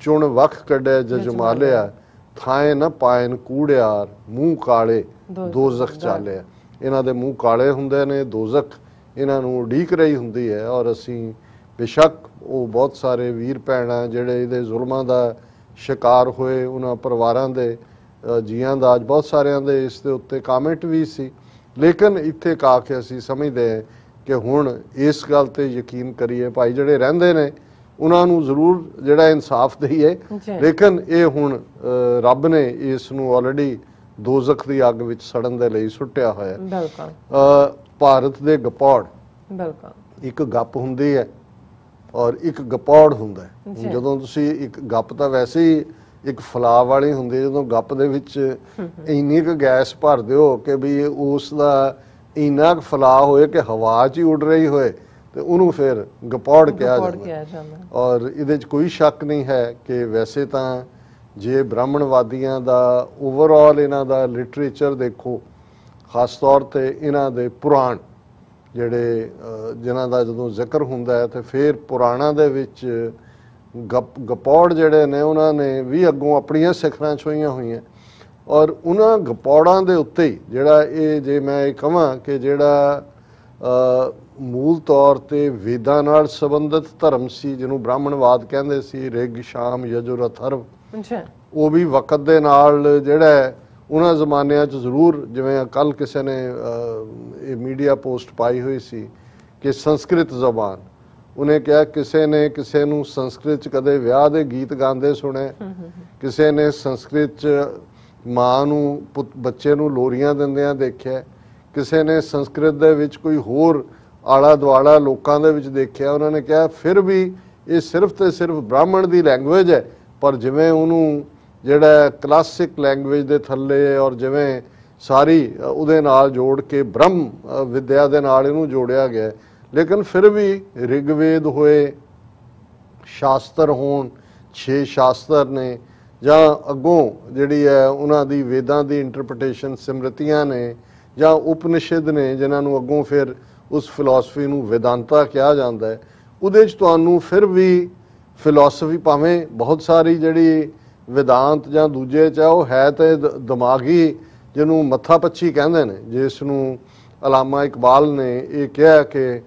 ਚੁਣ ਵਖ ਕੱਢੈ ਜਜਮਾਲਿਆ। ਥਾਏ ਨ ਪਾਇਨ ਕੂੜਿਆਰ ਮੂੰਹ ਕਾਲੇ ਦੋਜ਼ਖ ਦੋਜ਼ਖ ਚਾਲਿਆ। ਇਹਨਾਂ ਦੇ ਮੂੰਹ ਕਾਲੇ ਹੁੰਦੇ ਨੇ ਦੋਜ਼ਖ ਇਹਨਾਂ ਨੂੰ ਉਡੀਕ ਰਹੀ ਹੁੰਦੀ ਹੈ ਔਰ ਅਸੀਂ ਬੇਸ਼ੱਕ ਉਹ ਬਹੁਤ ਸਾਰੇ ਵੀਰ ਭੈਣਾਂ ਜਿਹੜੇ ਇਹਦੇ ਜ਼ੁਲਮਾਂ ਦਾ ਸ਼ਿਕਾਰ ਹੋਏ ਉਹਨਾਂ ਪਰਿਵਾਰਾਂ ਦੇ ਜੀਆਂ ਦਾ ਅੱਜ ਬਹੁਤ ਸਾਰਿਆਂ ਦੇ ਇਸ ਦੇ ਉੱਤੇ ਕਮੈਂਟ ਵੀ ਸੀ ਲੇਕਿਨ ਇੱਥੇ ਕਾ ਕੇ ਅਸੀਂ ਸਮਝਦੇ ਹਾਂ ਕਿ ਹੁਣ ਇਸ ਗੱਲ ਤੇ ਯਕੀਨ ਕਰੀਏ ਭਾਈ ਜਿਹੜੇ ਰਹਿੰਦੇ ਨੇ ਉਹਨਾਂ ਨੂੰ ਜ਼ਰੂਰ ਜਿਹੜਾ ਇਨਸਾਫ ਦਈਏ। ਲੇਕਿਨ ਇਹ ਹੁਣ ਰੱਬ ਨੇ ਇਸ ਨੂੰ ਆਲਰੇਡੀ ਦੋਜ਼ਖ ਦੀ ਅੱਗ ਵਿੱਚ ਸੜਨ ਦੇ ਲਈ ਸੁੱਟਿਆ ਹੋਇਆ ਹੈ। ਬਿਲਕੁਲ। ਭਾਰਤ ਦੇ ਗਪੌੜ। ਬਿਲਕੁਲ। ਇੱਕ ਗੱਪ ਹੁੰਦੀ ਹੈ ਔਰ ਇੱਕ ਗਪੌੜ ਹੁੰਦਾ ਹੈ। ਜਦੋਂ ਤੁਸੀਂ ਇੱਕ ਗੱਪ ਤਾਂ ਵੈਸੇ ਹੀ ਇੱਕ ਫਲਾਅ ਵਾਲੀ ਹੁੰਦੀ ਜਦੋਂ ਗੱਪ ਦੇ ਵਿੱਚ ਇੰਨੀ ਕੁ ਗੈਸ ਭਰ ਦਿਓ ਕਿ ਵੀ ਉਸ ਦਾ ਇੰਨਾ ਕੁ ਫਲਾਅ ਹੋਏ ਕਿ ਹਵਾ 'ਚ ਹੀ ਉੱਡ ਰਹੀ ਹੋਏ ਤੇ ਉਹਨੂੰ ਫਿਰ ਗਪੌੜ ਕਿਹਾ ਰਿਪੋਰਟ ਜਾਂਦਾ ਕਿਹਾ ਜਾਂਦਾ ਔਰ ਇਹਦੇ 'ਚ ਕੋਈ ਸ਼ੱਕ ਨਹੀਂ ਹੈ ਕਿ ਵੈਸੇ ਤਾਂ ਜੇ ਬ੍ਰਾਹਮਣਵਾਦੀਆਂ ਦਾ ਓਵਰਆਲ ਇਹਨਾਂ ਦਾ ਲਿਟਰੇਚਰ ਦੇਖੋ, ਖਾਸ ਤੌਰ ਤੇ ਇਹਨਾਂ ਦੇ ਪੁਰਾਣ ਜਿਹੜੇ ਜਿਨ੍ਹਾਂ ਦਾ ਜਦੋਂ ਜ਼ਿਕਰ ਹੁੰਦਾ ਹੈ ਤੇ ਫਿਰ ਪੁਰਾਣਾਂ ਦੇ ਵਿੱਚ ਗਪ, ਗਪੌੜ ਜਿਹੜੇ ਨੇ ਉਹਨਾਂ ਨੇ ਵੀ ਅੱਗੋਂ ਆਪਣੀਆਂ ਸਿਖਰਾਂ ਛੋਈਆਂ ਹੋਈਆਂ। ਔਰ ਉਹਨਾਂ ਗਪੌੜਾਂ ਦੇ ਉੱਤੇ ਹੀ ਜਿਹੜਾ ਇਹ ਜੇ ਮੈਂ ਇਹ ਕਹਾਂ ਕਿ ਜਿਹੜਾ ਮੂਲ ਤੌਰ ਤੇ ਵੇਦਾਂ ਨਾਲ ਸੰਬੰਧਿਤ ਧਰਮ ਸੀ, ਜਿਹਨੂੰ ਬ੍ਰਾਹਮਣਵਾਦ ਕਹਿੰਦੇ ਸੀ, ਰਿਗ, ਸ਼ਾਮ ਯਜੁਰ ਅਥਰਵ ਉਹ ਵੀ ਵਕਤ ਦੇ ਨਾਲ ਜਿਹੜਾ ਉਹਨਾਂ ਜ਼ਮਾਨਿਆਂ 'ਚ ਜ਼ਰੂਰ ਜਿਵੇਂ ਕੱਲ ਕਿਸੇ ਨੇ ਇਹ ਮੀਡੀਆ ਪੋਸਟ ਪਾਈ ਹੋਈ ਸੀ ਕਿ ਸੰਸਕ੍ਰਿਤ ਜ਼ਬਾਨ। ਉਹਨੇ ਕਿਹਾ ਕਿਸੇ ਨੇ ਕਿਸੇ ਨੂੰ ਸੰਸਕ੍ਰਿਤ 'ਚ ਕਦੇ ਵਿਆਹ ਦੇ ਗੀਤ ਗਾਉਂਦੇ ਸੁਣੇ ਕਿਸੇ ਨੇ ਸੰਸਕ੍ਰਿਤ 'ਚ ਮਾਂ ਨੂੰ ਬੱਚੇ ਨੂੰ ਲੋਰੀਆਂ ਦਿੰਦਿਆਂ ਦੇਖਿਆ ਕਿਸੇ ਨੇ ਸੰਸਕ੍ਰਿਤ ਦੇ ਵਿੱਚ ਕੋਈ ਹੋਰ ਆਲਾ ਦੁਆਲਾ ਲੋਕਾਂ ਦੇ ਵਿੱਚ ਦੇਖਿਆ ਉਹਨਾਂ ਨੇ ਕਿਹਾ ਫਿਰ ਵੀ ਇਹ ਸਿਰਫ ਤੇ ਸਿਰਫ ਬ੍ਰਾਹਮਣ ਦੀ ਲੈਂਗੁਏਜ ਹੈ ਪਰ ਜਿਵੇਂ ਉਹਨੂੰ ਜਿਹੜਾ ਕਲਾਸਿਕ ਲੈਂਗੁਏਜ ਦੇ ਥੱਲੇ ਔਰ ਜਿਵੇਂ ਸਾਰੀ ਉਹਦੇ ਨਾਲ ਜੋੜ ਕੇ ਬ੍ਰਹਮ ਵਿਦਿਆ ਦੇ ਨਾਲ ਇਹਨੂੰ ਜੋੜਿਆ ਗਿਆ ਲੇਕਿਨ ਫਿਰ ਵੀ ਰਿਗਵੇਦ ਹੋਏ, ਸ਼ਾਸਤਰ ਹੋਣ, ਛੇ ਸ਼ਾਸਤਰ ਨੇ, ਜਾਂ ਅੱਗੋਂ ਜਿਹੜੀ ਹੈ ਉਹਨਾਂ ਦੀ ਵੇਦਾਂ ਦੀ ਇੰਟਰਪ੍ਰੀਟੇਸ਼ਨ ਸਿਮਰਤੀਆਂ ਨੇ, ਜਾਂ ਉਪਨਿਸ਼ਦ ਨੇ, ਜਿਨ੍ਹਾਂ ਨੂੰ ਅੱਗੋਂ ਫਿਰ ਉਸ ਫਿਲਾਸਫੀ ਨੂੰ ਵੇਦਾਂਤਾ ਕਿਹਾ ਜਾਂਦਾ ਹੈ, ਉਹਦੇ 'ਚ ਤੁਹਾਨੂੰ ਫਿਰ ਵੀ ਫਿਲਾਸਫੀ ਭਾਵੇਂ ਬਹੁਤ ਸਾਰੀ ਜਿਹੜੀ ਵਿਦਾਂਤ ਜਾਂ ਦੂਜੇ ਚ ਉਹ ਹੈ ਤੇ ਦਿਮਾਗੀ ਜਿਹਨੂੰ ਮੱਥਾ ਪੱਛੀ ਕਹਿੰਦੇ ਨੇ ਜਿਸ ਨੂੰ ਅਲਾਮਾ ਇਕਬਾਲ ਨੇ ਇਹ ਕਿਹਾ ਕਿ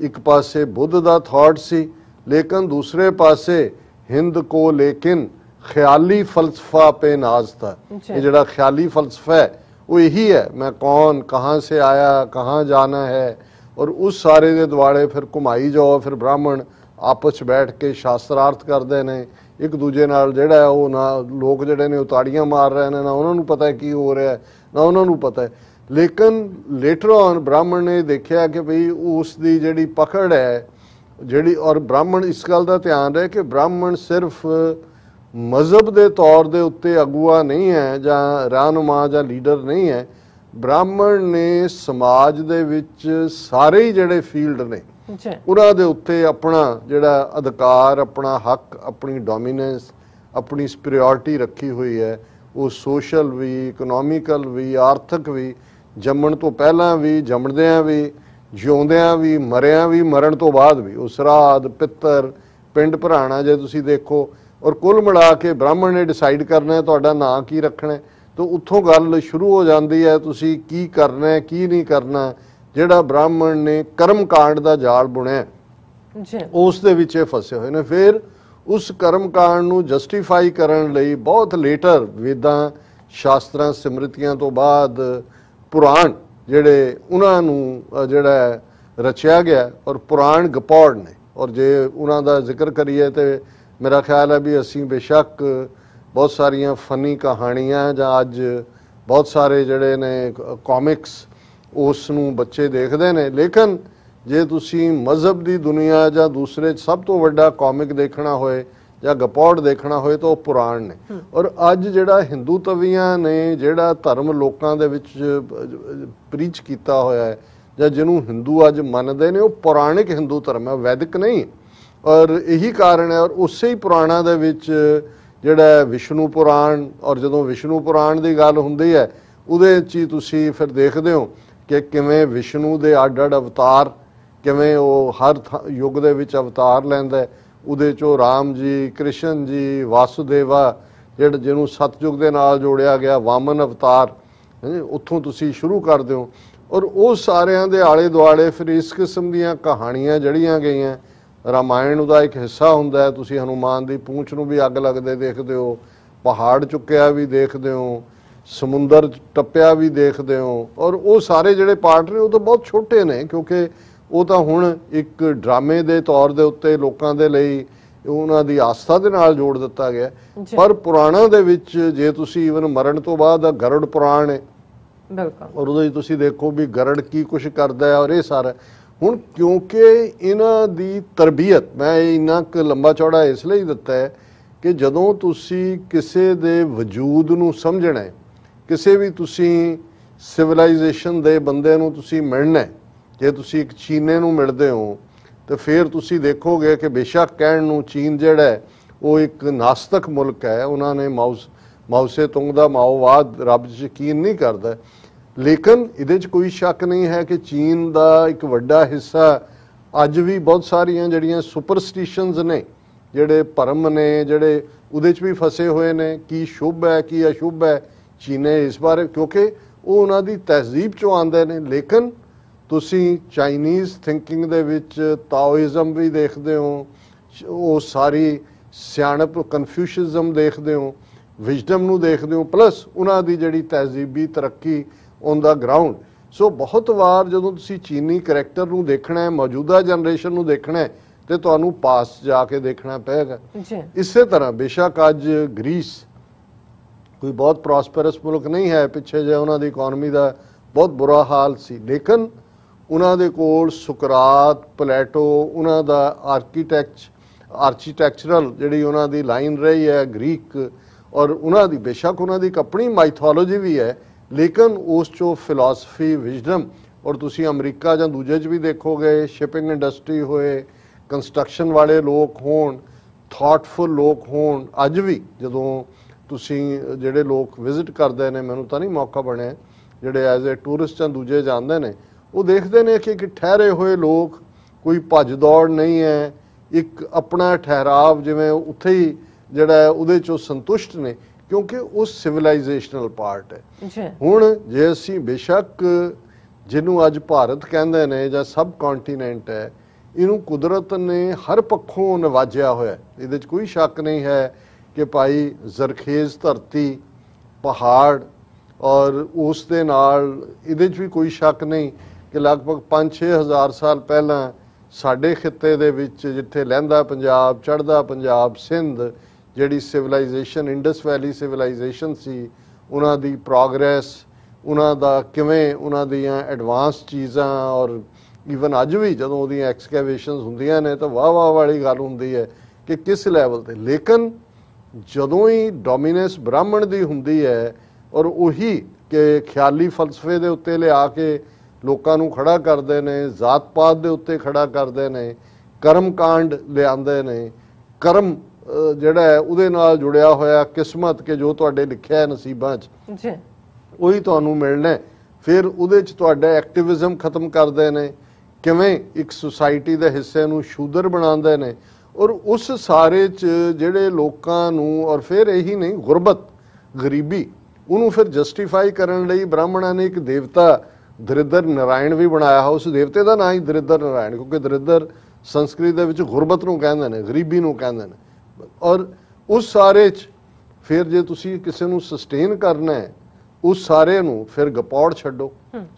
ਇੱਕ ਪਾਸੇ ਬੁੱਧ ਦਾ ਥਾਟ ਸੀ ਲੇਕਿਨ ਦੂਸਰੇ ਪਾਸੇ ਹਿੰਦ ਕੋ ਲੇਕਿਨ ਖਿਆਲੀ ਫਲਸਫਾ ਪੇ ਨਾਜ਼ ਥਾ। ਇਹ ਜਿਹੜਾ ਖਿਆਲੀ ਫਲਸਫਾ ਹੈ ਉਹ ਇਹੀ ਹੈ ਮੈਂ ਕੌਣ ਕਹਾਂ ਸੇ ਆਇਆ ਕਹਾਂ ਜਾਣਾ ਹੈ ਔਰ ਉਸ ਸਾਰੇ ਦੇ ਦੁਆਲੇ ਫਿਰ ਘੁਮਾਈ ਜਾਓ ਫਿਰ ਬ੍ਰਾਹਮਣ ਆਪਸ 'ਚ ਬੈਠ ਕੇ ਸ਼ਾਸਤਰਾਰਥ ਕਰਦੇ ਨੇ, ਇੱਕ ਦੂਜੇ ਨਾਲ ਜਿਹੜਾ ਉਹ ਨਾ, ਲੋਕ ਜਿਹੜੇ ਨੇ ਉਤਾੜੀਆਂ ਮਾਰ ਰਹੇ ਨੇ, ਨਾ ਉਹਨਾਂ ਨੂੰ ਪਤਾ ਹੈ ਕੀ ਹੋ ਰਿਹਾ ਨਾ ਉਹਨਾਂ ਨੂੰ ਪਤਾ ਹੈ। ਲੇਕਿਨ ਲੇਟਰ ਔਨ ਬ੍ਰਾਹਮਣ ਨੇ ਦੇਖਿਆ ਕਿ ਭਈ ਉਸ ਦੀ ਜਿਹੜੀ ਪਕੜ ਹੈ, ਜਿਹੜੀ, ਔਰ ਬ੍ਰਾਹਮਣ ਇਸ ਗੱਲ ਦਾ ਧਿਆਨ ਰਹੇ ਕਿ ਬ੍ਰਾਹਮਣ ਸਿਰਫ ਮਜ਼ਹਬ ਦੇ ਤੌਰ ਦੇ ਉੱਤੇ ਅਗੂਆ ਨਹੀਂ ਹੈ, ਜਾਂ ਰਹਿਨੁਮਾ ਜਾਂ ਲੀਡਰ ਨਹੀਂ ਹੈ। ਬ੍ਰਾਹਮਣ ਨੇ ਸਮਾਜ ਦੇ ਵਿੱਚ ਸਾਰੇ ਹੀ ਜਿਹੜੇ ਫੀਲਡ ਨੇ ਉਹਨਾਂ ਦੇ ਉੱਤੇ ਆਪਣਾ ਜਿਹੜਾ ਅਧਿਕਾਰ, ਆਪਣਾ ਹੱਕ, ਆਪਣੀ ਡੋਮੀਨੈਂਸ ਆਪਣੀ ਸੁਪੀਰੀਅਰਿਟੀ ਰੱਖੀ ਹੋਈ ਹੈ, ਉਹ ਸੋਸ਼ਲ ਵੀ ਇਕਨੋਮਿਕਲ ਵੀ, ਆਰਥਿਕ ਵੀ, ਜੰਮਣ ਤੋਂ ਪਹਿਲਾਂ ਵੀ, ਜੰਮਦਿਆਂ ਵੀ, ਜਿਉਂਦਿਆਂ ਵੀ, ਮਰਿਆਂ ਵੀ, ਮਰਨ ਤੋਂ ਬਾਅਦ ਵੀ। ਉਹ ਸਰਾਧ ਪਿੱਤਰ, ਪਿੰਡ ਭਰਾਣਾ ਜੇ ਤੁਸੀਂ ਦੇਖੋ, ਔਰ ਕੁੱਲ ਮਿਲਾ ਕੇ ਬ੍ਰਾਹਮਣ ਨੇ ਡਿਸਾਈਡ ਕਰਨਾ ਹੈ ਤੁਹਾਡਾ ਨਾਂ ਕੀ ਰੱਖਣਾ ਹੈ। ਤਾਂ ਉੱਥੋਂ ਗੱਲ ਸ਼ੁਰੂ ਹੋ ਜਾਂਦੀ ਹੈ, ਤੁਸੀਂ ਕੀ ਕਰਨਾ ਹੈ, ਕੀ ਨਹੀਂ ਕਰਨਾ ਜਿਹੜਾ ਬ੍ਰਾਹਮਣ ਨੇ ਕਰਮ ਕਾਂਡ ਦਾ ਜਾਲ ਬੁਣਿਆ ਅੱਛਾ ਉਸ ਦੇ ਵਿੱਚ ਇਹ ਫਸੇ ਹੋਏ ਨੇ। ਫਿਰ ਉਸ ਕਰਮ ਕਾਂਡ ਨੂੰ ਜਸਟੀਫਾਈ ਕਰਨ ਲਈ ਬਹੁਤ ਲੇਟਰ ਵੇਦਾਂ ਸ਼ਾਸਤਰਾਂ ਸਿਮਰਤੀਆਂ ਤੋਂ ਬਾਅਦ ਪੁਰਾਣ ਜਿਹੜੇ ਉਹਨਾਂ ਨੂੰ ਜਿਹੜਾ ਰਚਿਆ ਗਿਆ ਔਰ ਪੁਰਾਣ ਗਪੌੜ ਨੇ। ਔਰ ਜੇ ਉਹਨਾਂ ਦਾ ਜ਼ਿਕਰ ਕਰੀਏ ਤੇ ਮੇਰਾ ਖਿਆਲ ਹੈ ਵੀ ਅਸੀਂ ਬੇਸ਼ੱਕ ਬਹੁਤ ਸਾਰੀਆਂ ਫਨੀ ਕਹਾਣੀਆਂ ਜਾਂ ਅੱਜ ਬਹੁਤ ਸਾਰੇ ਜਿਹੜੇ ਨੇ ਕਾਮਿਕਸ ਉਸ ਨੂੰ ਬੱਚੇ ਦੇਖਦੇ ਨੇ। ਲੇਕਿਨ ਜੇ ਤੁਸੀਂ ਮਜ਼ਹਬ ਦੀ ਦੁਨੀਆ ਜਾਂ ਦੂਸਰੇ ਸਭ ਤੋਂ ਵੱਡਾ ਕਾਮਿਕ ਦੇਖਣਾ ਹੋਏ ਜਾਂ ਗਪੌੜ ਦੇਖਣਾ ਹੋਏ ਤਾਂ ਉਹ ਪੁਰਾਣ ਨੇ। ਔਰ ਅੱਜ ਜਿਹੜਾ ਹਿੰਦੂ ਤਵੀਆਂ ਨੇ ਜਿਹੜਾ ਧਰਮ ਲੋਕਾਂ ਦੇ ਵਿੱਚ ਪ੍ਰੀਚ ਕੀਤਾ ਹੋਇਆ ਹੈ ਜਾਂ ਜਿਹਨੂੰ ਹਿੰਦੂ ਅੱਜ ਮੰਨਦੇ ਨੇ ਉਹ ਪੁਰਾਣਿਕ ਹਿੰਦੂ ਧਰਮ ਹੈ ਵੈਦਿਕ ਨਹੀਂ। ਔਰ ਇਹੀ ਕਾਰਨ ਹੈ ਔਰ ਉਸੇ ਹੀ ਪੁਰਾਣਾ ਦੇ ਵਿੱਚ ਜਿਹੜਾ ਵਿਸ਼ਨੂੰ ਪੁਰਾਣ ਔਰ ਜਦੋਂ ਵਿਸ਼ਨੂੰ ਪੁਰਾਣ ਦੀ ਗੱਲ ਹੁੰਦੀ ਹੈ ਉਹਦੇ ਹੀ ਤੁਸੀਂ ਫਿਰ ਦੇਖਦੇ ਹੋ ਕਿ ਕਿਵੇਂ ਵਿਸ਼ਨੂੰ ਦੇ ਅੱਡ ਅੱਡ ਅਵਤਾਰ ਕਿਵੇਂ ਉਹ ਹਰ ਥਾਂ- ਯੁੱਗ ਦੇ ਵਿੱਚ ਅਵਤਾਰ ਲੈਂਦਾ ਉਹਦੇ ਚੋਂ ਰਾਮ ਜੀ ਕ੍ਰਿਸ਼ਨ ਜੀ ਵਾਸੁਦੇਵਾ ਜਿਹੜਾ ਜਿਹਨੂੰ ਸਤਜੁਗ ਦੇ ਨਾਲ ਜੋੜਿਆ ਗਿਆ ਵਾਮਨ ਅਵਤਾਰ ਹੈਂ, ਉੱਥੋਂ ਤੁਸੀਂ ਸ਼ੁਰੂ ਕਰਦੇ ਹੋ। ਔਰ ਉਹ ਸਾਰਿਆਂ ਦੇ ਆਲੇ ਦੁਆਲੇ ਫਿਰ ਇਸ ਕਿਸਮ ਦੀਆਂ ਕਹਾਣੀਆਂ ਜੜੀਆਂ ਗਈਆਂ। ਰਾਮਾਇਣ ਉਹਦਾ ਇੱਕ ਹਿੱਸਾ ਹੁੰਦਾ ਹੈ। ਤੁਸੀਂ ਹਨੂਮਾਨ ਦੀ ਪੂੰਛ ਨੂੰ ਵੀ ਅੱਗ ਲੱਗਦੇ ਦੇਖਦੇ ਹੋ ਪਹਾੜ ਚੁੱਕਿਆ ਵੀ ਦੇਖਦੇ ਹੋ। ਸਮੁੰਦਰ ਟੱਪਿਆ ਵੀ ਦੇਖਦੇ ਹੋ ਔਰ ਉਹ ਸਾਰੇ ਜਿਹੜੇ ਪਾਰਟ ਨੇ ਉਹ ਤਾਂ ਬਹੁਤ ਛੋਟੇ ਨੇ ਕਿਉਂਕਿ ਉਹ ਤਾਂ ਹੁਣ ਇੱਕ ਡਰਾਮੇ ਦੇ ਤੌਰ ਦੇ ਉੱਤੇ ਲੋਕਾਂ ਦੇ ਲਈ ਉਹਨਾਂ ਦੀ ਆਸਥਾ ਦੇ ਨਾਲ ਜੋੜ ਦਿੱਤਾ ਗਿਆ। ਪਰ ਪੁਰਾਣਾ ਦੇ ਵਿੱਚ ਜੇ ਤੁਸੀਂ ਇਵਨ ਮਰਨ ਤੋਂ ਬਾਅਦ ਗਰੜ ਪੁਰਾਣ ਹੈ ਬਿਲਕੁਲ। ਔਰ ਉਹਦੇ ਤੁਸੀਂ ਦੇਖੋ ਵੀ ਗਰੜ ਕੀ ਕੁਝ ਕਰਦਾ ਹੈ ਔਰ ਇਹ ਸਾਰਾ। ਹੁਣ ਕਿਉਂਕਿ ਇਹਨਾਂ ਦੀ ਤਰਬੀਅਤ ਮੈਂ ਇਹ ਇੰਨਾ ਕੁ ਲੰਬਾ ਚੌੜਾ ਇਸ ਲਈ ਦਿੱਤਾ ਹੈ ਕਿ ਜਦੋਂ ਤੁਸੀਂ ਕਿਸੇ ਦੇ ਵਜੂਦ ਨੂੰ ਸਮਝਣਾ ਹੈ ਕਿਸੇ ਵੀ ਤੁਸੀਂ ਸਿਵਲਾਈਜੇਸ਼ਨ ਦੇ ਬੰਦੇ ਨੂੰ ਤੁਸੀਂ ਮਿਲਣਾ ਜੇ ਤੁਸੀਂ ਇੱਕ ਚੀਨੇ ਨੂੰ ਮਿਲਦੇ ਹੋ, ਤੇ ਫਿਰ ਤੁਸੀਂ ਦੇਖੋਗੇ ਕਿ ਬੇਸ਼ੱਕ ਕਹਿਣ ਨੂੰ ਚੀਨ ਜਿਹੜਾ ਉਹ ਇੱਕ ਨਾਸਤਕ ਮੁਲਕ ਹੈ। ਉਹਨਾਂ ਨੇ ਮਾਉਸ ਮਾਉਸੇ ਤੁੰਗ ਦਾ ਮਾਓਵਾਦ ਰੱਬ 'ਚ ਯਕੀਨ ਨਹੀਂ ਕਰਦਾ। ਲੇਕਿਨ ਇਹਦੇ 'ਚ ਕੋਈ ਸ਼ੱਕ ਨਹੀਂ ਹੈ ਕਿ ਚੀਨ ਦਾ ਇੱਕ ਵੱਡਾ ਹਿੱਸਾ ਅੱਜ ਵੀ ਬਹੁਤ ਸਾਰੀਆਂ ਜਿਹੜੀਆਂ ਸੁਪਰਸਟੀਸ਼ਨਸ ਨੇ, ਜਿਹੜੇ ਭਰਮ ਨੇ, ਜਿਹੜੇ ਉਹਦੇ 'ਚ ਵੀ ਫਸੇ ਹੋਏ ਨੇ, ਕੀ ਸ਼ੁਭ ਹੈ, ਕੀ ਅਸ਼ੁਭ ਹੈ ਚੀਨੇ ਇਸ ਬਾਰੇ ਕਿਉਂਕਿ ਉਹ ਉਹਨਾਂ ਦੀ ਤਹਿਜ਼ੀਬ 'ਚੋਂ ਆਉਂਦੇ ਨੇ। ਲੇਕਿਨ ਤੁਸੀਂ ਚਾਈਨੀਜ਼ ਥਿੰਕਿੰਗ ਦੇ ਵਿੱਚ ਤਾਓਇਜ਼ਮ ਵੀ ਦੇਖਦੇ ਹੋ ਉਹ ਸਾਰੀ ਸਿਆਣਪ ਕਨਫਿਊਸ਼ਿਜ਼ਮ ਦੇਖਦੇ ਹੋ ਵਿਜ਼ਡਮ ਨੂੰ ਦੇਖਦੇ ਹੋ ਪਲੱਸ ਉਹਨਾਂ ਦੀ ਜਿਹੜੀ ਤਹਿਜ਼ੀਬੀ ਤਰੱਕੀ ਔਨ ਦਾ ਗਰਾਊਂਡ ਸੋ ਬਹੁਤ ਵਾਰ ਜਦੋਂ ਤੁਸੀਂ ਚੀਨੀ ਕਰੈਕਟਰ ਨੂੰ ਦੇਖਣਾ ਹੈ ਮੌਜੂਦਾ ਜਨਰੇਸ਼ਨ ਨੂੰ ਦੇਖਣਾ ਹੈ ਤੇ ਤੁਹਾਨੂੰ ਪਾਸ ਜਾ ਕੇ ਦੇਖਣਾ ਪਏਗਾ। ਜੀ। ਇਸੇ ਤਰ੍ਹਾਂ ਬੇਸ਼ੱਕ ਅੱਜ ਗ੍ਰੀਸ ਕੋਈ ਬਹੁਤ ਪ੍ਰੋਸਪਰਸ ਮੁਲਕ ਨਹੀਂ ਹੈ, ਪਿੱਛੇ ਜੇ ਉਹਨਾਂ ਦੀ ਇਕਨੋਮੀ ਦਾ ਬਹੁਤ ਬੁਰਾ ਹਾਲ ਸੀ। ਲੇਕਿਨ ਉਹਨਾਂ ਦੇ ਕੋਲ ਸੁਕਰਾਤ, ਪਲੇਟੋ, ਉਹਨਾਂ ਦਾ ਆਰਕੀਟੈਕਚ ਆਰਕੀਟੈਕਚਰਲ ਜਿਹੜੀ ਉਹਨਾਂ ਦੀ ਲਾਈਨ ਰਹੀ ਹੈ ਗ੍ਰੀਕ ਔਰ ਉਹਨਾਂ ਦੀ ਬੇਸ਼ੱਕ ਉਹਨਾਂ ਦੀ ਇੱਕ ਆਪਣੀ ਮਾਈਥੋਲੋਜੀ ਵੀ ਹੈ, ਲੇਕਿਨ ਉਸ ਚੋਂ ਫਿਲਾਸਫੀ ਵਿਜ਼ਡਮ ਔਰ ਤੁਸੀਂ ਅਮਰੀਕਾ ਜਾਂ ਦੂਜੇ 'ਚ ਵੀ ਦੇਖੋਗੇ ਸ਼ਿਪਿੰਗ ਇੰਡਸਟਰੀ ਹੋਏ ਕੰਸਟਰਕਸ਼ਨ ਵਾਲੇ ਲੋਕ ਹੋਣ ਥਾਟਫੁਲ ਲੋਕ ਹੋਣ, ਅੱਜ ਵੀ ਜਦੋਂ ਤੁਸੀਂ ਜਿਹੜੇ ਲੋਕ ਵਿਜ਼ਿਟ ਕਰਦੇ ਨੇ ਮੈਨੂੰ ਤਾਂ ਨਹੀਂ ਮੌਕਾ ਬਣਿਆ ਜਿਹੜੇ ਐਜ਼ ਅ ਟੂਰਿਸਟ ਜਾਂ ਦੂਜੇ ਜਾਂਦੇ ਨੇ ਉਹ ਦੇਖਦੇ ਨੇ ਕਿ ਕਿ ਠਹਿਰੇ ਹੋਏ ਲੋਕ ਕੋਈ ਭੱਜ ਦੌੜ ਨਹੀਂ ਹੈ ਇੱਕ ਆਪਣਾ ਠਹਿਰਾਵ ਜਿਵੇਂ ਉੱਥੇ ਹੀ ਜਿਹੜਾ ਉਹਦੇ ਚੋਂ ਸੰਤੁਸ਼ਟ ਨੇ ਕਿਉਂਕਿ ਉਹ ਸਿਵਲਾਈਜੇਸ਼ਨਲ ਪਾਰਟ ਹੈ ਹੁਣ ਜੇ ਅਸੀਂ ਬੇਸ਼ੱਕ ਜਿਹਨੂੰ ਅੱਜ ਭਾਰਤ ਕਹਿੰਦੇ ਨੇ ਜਾਂ ਸਬ ਕੰਟੀਨੈਂਟ ਹੈ ਇਹਨੂੰ ਕੁਦਰਤ ਨੇ ਹਰ ਪੱਖੋਂ ਨਵਾਜਿਆ ਹੋਇਆ। ਇਹਦੇ 'ਚ ਕੋਈ ਸ਼ੱਕ ਨਹੀਂ ਹੈ ਕਿ ਭਾਈ ਜ਼ਰਖੇਜ਼ ਧਰਤੀ, ਪਹਾੜ ਔਰ ਉਸ ਦੇ ਨਾਲ ਇਹਦੇ 'ਚ ਵੀ ਕੋਈ ਸ਼ੱਕ ਨਹੀਂ ਕਿ ਲਗਭਗ 5-6 ਹਜ਼ਾਰ ਸਾਲ ਪਹਿਲਾਂ ਸਾਡੇ ਖਿੱਤੇ ਦੇ ਵਿੱਚ ਜਿੱਥੇ ਲਹਿੰਦਾ ਪੰਜਾਬ, ਚੜ੍ਹਦਾ ਪੰਜਾਬ, ਸਿੰਧ ਜਿਹੜੀ ਸਿਵਲਾਈਜੇਸ਼ਨ ਇੰਡਸ ਵੈਲੀ ਸਿਵਲਾਈਜੇਸ਼ਨ ਸੀ, ਉਹਨਾਂ ਦੀ ਪ੍ਰੋਗਰੈਸ ਉਹਨਾਂ ਦਾ ਕਿਵੇਂ ਉਹਨਾਂ ਦੀਆਂ ਐਡਵਾਂਸ ਚੀਜ਼ਾਂ ਔਰ ਈਵਨ ਅੱਜ ਵੀ ਜਦੋਂ ਉਹਦੀਆਂ ਐਕਸਕੇਵੇਸ਼ਨਸ ਹੁੰਦੀਆਂ ਨੇ ਤਾਂ ਵਾਹ ਵਾਹ ਵਾਲੀ ਗੱਲ ਹੁੰਦੀ ਹੈ ਕਿ ਕਿਸ ਲੈਵਲ ਤੇ। ਲੇਕਿਨ ਜਦੋਂ ਹੀ ਡੋਮੀਨੈਂਸ ਬ੍ਰਾਹਮਣ ਦੀ ਹੁੰਦੀ ਹੈ ਔਰ ਉਹੀ ਕਿ ਖਿਆਲੀ ਫਲਸਫੇ ਦੇ ਉੱਤੇ ਲਿਆ ਕੇ ਲੋਕਾਂ ਨੂੰ ਖੜਾ ਕਰਦੇ ਨੇ ਜਾਤ ਪਾਤ ਦੇ ਉੱਤੇ ਖੜਾ ਕਰਦੇ ਨੇ ਕਰਮ ਕਾਂਡ ਲਿਆਂਦੇ ਨੇ ਕਰਮ ਜਿਹੜਾ ਹੈ ਉਹਦੇ ਨਾਲ ਜੁੜਿਆ ਹੋਇਆ ਕਿਸਮਤ ਕਿ ਜੋ ਤੁਹਾਡੇ ਲਿਖਿਆ ਹੈ ਨਸੀਬਾਂ 'ਚ ਜੀ ਉਹੀ ਤੁਹਾਨੂੰ ਮਿਲਣਾ। ਫਿਰ ਉਹਦੇ 'ਚ ਤੁਹਾਡਾ ਐਕਟਿਵਿਜ਼ਮ ਖਤਮ ਕਰਦੇ ਨੇ ਕਿਵੇਂ ਇੱਕ ਸੁਸਾਇਟੀ ਦੇ ਹਿੱਸੇ ਨੂੰ ਸ਼ੂਦਰ ਬਣਾਉਂਦੇ ਨੇ ਔਰ ਉਸ ਸਾਰੇ 'ਚ ਜਿਹੜੇ ਲੋਕਾਂ ਨੂੰ ਔਰ ਫਿਰ ਇਹੀ ਨਹੀਂ ਗੁਰਬਤ ਗਰੀਬੀ ਉਹਨੂੰ ਫਿਰ ਜਸਟੀਫਾਈ ਕਰਨ ਲਈ ਬ੍ਰਾਹਮਣਾਂ ਨੇ ਇੱਕ ਦੇਵਤਾ ਦਰਿਦਰ ਨਾਰਾਇਣ ਵੀ ਬਣਾਇਆ ਹੈ ਉਸ ਦੇਵਤੇ ਦਾ ਨਾਂ ਹੀ ਦਰਿਦਰ ਨਾਰਾਇਣ ਕਿਉਂਕਿ ਦਰਿਦਰ ਸੰਸਕ੍ਰਿਤ ਦੇ ਵਿੱਚ ਗੁਰਬਤ ਨੂੰ ਕਹਿੰਦੇ ਨੇ ਗਰੀਬੀ ਨੂੰ ਕਹਿੰਦੇ ਨੇ। ਔਰ ਉਸ ਸਾਰੇ 'ਚ ਫਿਰ ਜੇ ਤੁਸੀਂ ਕਿਸੇ ਨੂੰ ਸਸਟੇਨ ਕਰਨਾ ਹੈ ਉਸ ਸਾਰੇ ਨੂੰ ਫਿਰ ਗਪੌੜ ਛੱਡੋ।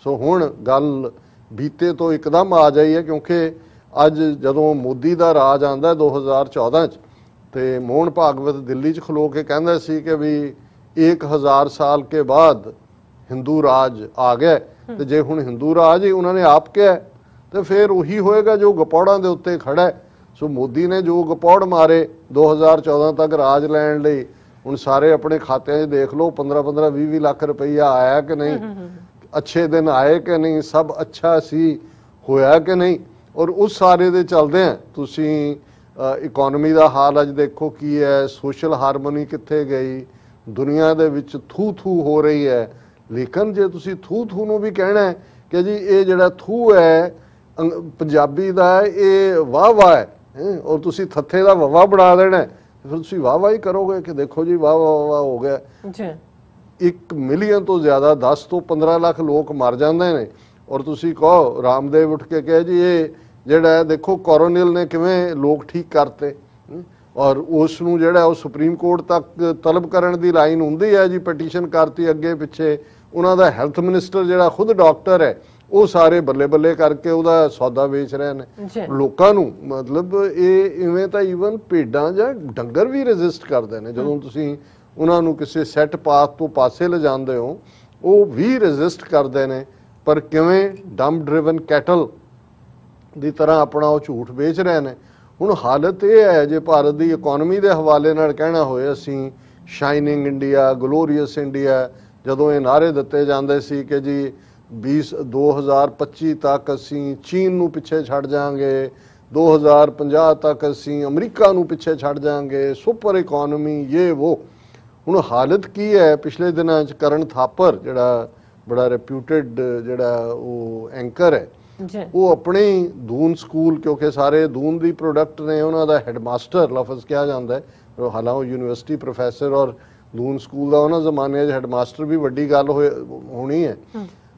ਸੋ ਹੁਣ ਗੱਲ ਬੀਤੇ ਤੋਂ ਇੱਕਦਮ ਆ ਜਾਈ ਹੈ ਕਿਉਂਕਿ ਅੱਜ ਜਦੋਂ ਮੋਦੀ ਦਾ ਰਾਜ ਆਂਦਾ 2014 ਚ ਤੇ ਮੋਹਨ ਭਾਗਵਤ ਦਿੱਲੀ ਚ ਖਲੋ ਕੇ ਕਹਿੰਦਾ ਸੀ ਕਿ ਵੀ 1000 ਸਾਲ ਕੇ ਬਾਅਦ ਹਿੰਦੂ ਰਾਜ ਆ ਗਿਆ। ਤੇ ਜੇ ਹੁਣ ਹਿੰਦੂ ਰਾਜ ਹੀ ਉਹਨਾਂ ਨੇ ਆਪ ਕਿਹਾ ਤੇ ਫਿਰ ਉਹੀ ਹੋਏਗਾ ਜੋ ਗਪੌੜਾਂ ਦੇ ਉੱਤੇ ਖੜਾ ਸੋ ਮੋਦੀ ਨੇ ਜੋ ਗਪੌੜ ਮਾਰੇ 2014 ਤੱਕ ਰਾਜ ਲੈਣ ਲਈ ਹੁਣ ਸਾਰੇ ਆਪਣੇ ਖਾਤਿਆਂ 'ਚ ਦੇਖ ਲਓ 15 15 20 20 ਲੱਖ ਰੁਪਈਆ ਆਇਆ ਕਿ ਨਹੀਂ ਅੱਛੇ ਦਿਨ ਆਏ ਕਿ ਨਹੀਂ ਸਭ ਅੱਛਾ ਸੀ ਹੋਇਆ ਕਿ ਨਹੀਂ। ਔਰ ਉਸ ਸਾਰੇ ਦੇ ਚੱਲਦੇ ਆ। ਤੁਸੀਂ ਇਕਨੋਮੀ ਦਾ ਹਾਲ ਅੱਜ ਦੇਖੋ ਕੀ ਹੈ। ਸੋਸ਼ਲ ਹਾਰਮੋਨੀ ਕਿੱਥੇ ਗਈ? ਦੁਨੀਆ ਦੇ ਵਿੱਚ ਥੂ ਥੂ ਹੋ ਰਹੀ ਹੈ। ਲੇਕਿਨ ਜੇ ਤੁਸੀਂ ਥੂ ਥੂ ਨੂੰ ਵੀ ਕਹਿਣਾ ਹੈ ਕਿ ਜੀ ਇਹ ਜਿਹੜਾ ਥੂ ਹੈ ਪੰਜਾਬੀ ਦਾ ਇਹ ਵਾਹ ਵਾਹ ਹੈ? ਔਰ ਤੁਸੀਂ ਥੱਥੇ ਦਾ ਵਵਾ ਬਣਾ ਦੇਣਾ ਫਿਰ ਤੁਸੀਂ ਵਾਹ ਵਾਹ ਹੀ ਕਰੋਗੇ ਕਿ ਦੇਖੋ ਜੀ ਵਾਹ ਵਾਹ ਵਾਹ ਹੋ ਗਿਆ। ਜੀ। 1 ਮਿਲੀਅਨ ਤੋਂ ਜ਼ਿਆਦਾ 10 ਤੋਂ 15 ਲੱਖ ਲੋਕ ਮਰ ਜਾਂਦੇ ਨੇ। ਔਰ ਤੁਸੀਂ ਕਹੋ ਰਾਮਦੇਵ ਉੱਠ ਕੇ ਕਹੇ ਜੀ ਇਹ ਜਿਹੜਾ ਦੇਖੋ ਕੋਰੋਨਲ ਨੇ ਕਿਵੇਂ ਲੋਕ ਠੀਕ ਕਰਤੇ। ਔਰ ਉਸ ਨੂੰ ਜਿਹੜਾ ਉਹ ਸੁਪਰੀਮ ਕੋਰਟ ਤੱਕ ਤਲਬ ਕਰਨ ਦੀ ਲਾਈਨ ਹੁੰਦੀ ਹੈ ਜੀ ਪਟੀਸ਼ਨ ਕਰਤੀ ਅੱਗੇ ਪਿੱਛੇ। ਉਹਨਾਂ ਦਾ ਹੈਲਥ ਮਿਨਿਸਟਰ ਜਿਹੜਾ ਖੁਦ ਡਾਕਟਰ ਹੈ ਉਹ ਸਾਰੇ ਬੱਲੇ ਬੱਲੇ ਕਰਕੇ ਉਹਦਾ ਸੌਦਾ ਵੇਚ ਰਹੇ ਨੇ। ਲੋਕਾਂ ਨੂੰ ਮਤਲਬ ਇਹ ਇਵੇਂ ਤਾਂ ਈਵਨ ਭੇਡਾਂ ਜਾਂ ਡੰਗਰ ਵੀ ਰੈਜ਼ਿਸਟ ਕਰਦੇ ਨੇ। ਜਦੋਂ ਤੁਸੀਂ ਉਹਨਾਂ ਨੂੰ ਕਿਸੇ ਸੈੱਟ ਪਾਥ ਤੋਂ ਪਾਸੇ ਲਿਜਾਂਦੇ ਹੋ ਉਹ ਵੀ ਰੈਜ਼ਿਸਟ ਕਰਦੇ ਨੇ। ਪਰ ਕਿਵੇਂ ਡੰਪ ਡਰਿਵਨ ਕੈਟਲ ਦੀ ਤਰ੍ਹਾਂ ਆਪਣਾ ਉਹ ਝੂਠ ਵੇਚ ਰਹੇ ਨੇ। ਹੁਣ ਹਾਲਤ ਇਹ ਹੈ, ਜੇ ਭਾਰਤ ਦੀ ਇਕਨੋਮੀ ਦੇ ਹਵਾਲੇ ਨਾਲ ਕਹਿਣਾ ਹੋਏ, ਅਸੀਂ ਸ਼ਾਈਨਿੰਗ ਇੰਡੀਆ ਗਲੋਰੀਅਸ ਇੰਡੀਆ ਜਦੋਂ ਇਹ ਨਾਰੇ ਦਿੱਤੇ ਜਾਂਦੇ ਸੀ ਕਿ ਜੀ 20 2025 ਤੱਕ ਅਸੀਂ ਚੀਨ ਨੂੰ ਪਿੱਛੇ ਛੱਡ ਜਾਾਂਗੇ 2050 ਤੱਕ ਅਸੀਂ ਅਮਰੀਕਾ ਨੂੰ ਪਿੱਛੇ ਛੱਡ ਜਾਾਂਗੇ ਸੁਪਰ ਇਕਨੋਮੀ ਇਹ ਉਹ ਹੁਣ ਹਾਲਤ ਕੀ ਹੈ? ਪਿਛਲੇ ਦਿਨਾਂ ਚ ਕਰਨ ਥਾਪਰ, ਜਿਹੜਾ ਬੜਾ ਰੈਪਿਊਟਡ ਜਿਹੜਾ ਉਹ ਐਂਕਰ ਹੈ ਉਹ ਆਪਣੇ ਦੂਨ ਸਕੂਲ ਕਿਉਂਕਿ ਸਾਰੇ ਦੂਨ ਦੀ ਪ੍ਰੋਡਕਟ ਨੇ ਉਹਨਾਂ ਦਾ ਹੈਡਮਾਸਟਰ ਲਫ਼ਜ਼ ਕਿਹਾ ਜਾਂਦਾ ਹੈ। ਹਾਲਾਂ ਉਹ ਯੂਨੀਵਰਸਿਟੀ ਪ੍ਰੋਫੈਸਰ ਔਰ ਦੂਨ ਸਕੂਲ ਦਾ ਉਹਨਾਂ ਜ਼ਮਾਨੇ 'ਚ ਹੈਡਮਾਸਟਰ ਵੀ ਵੱਡੀ ਗੱਲ ਹੋਣੀ ਹੈ।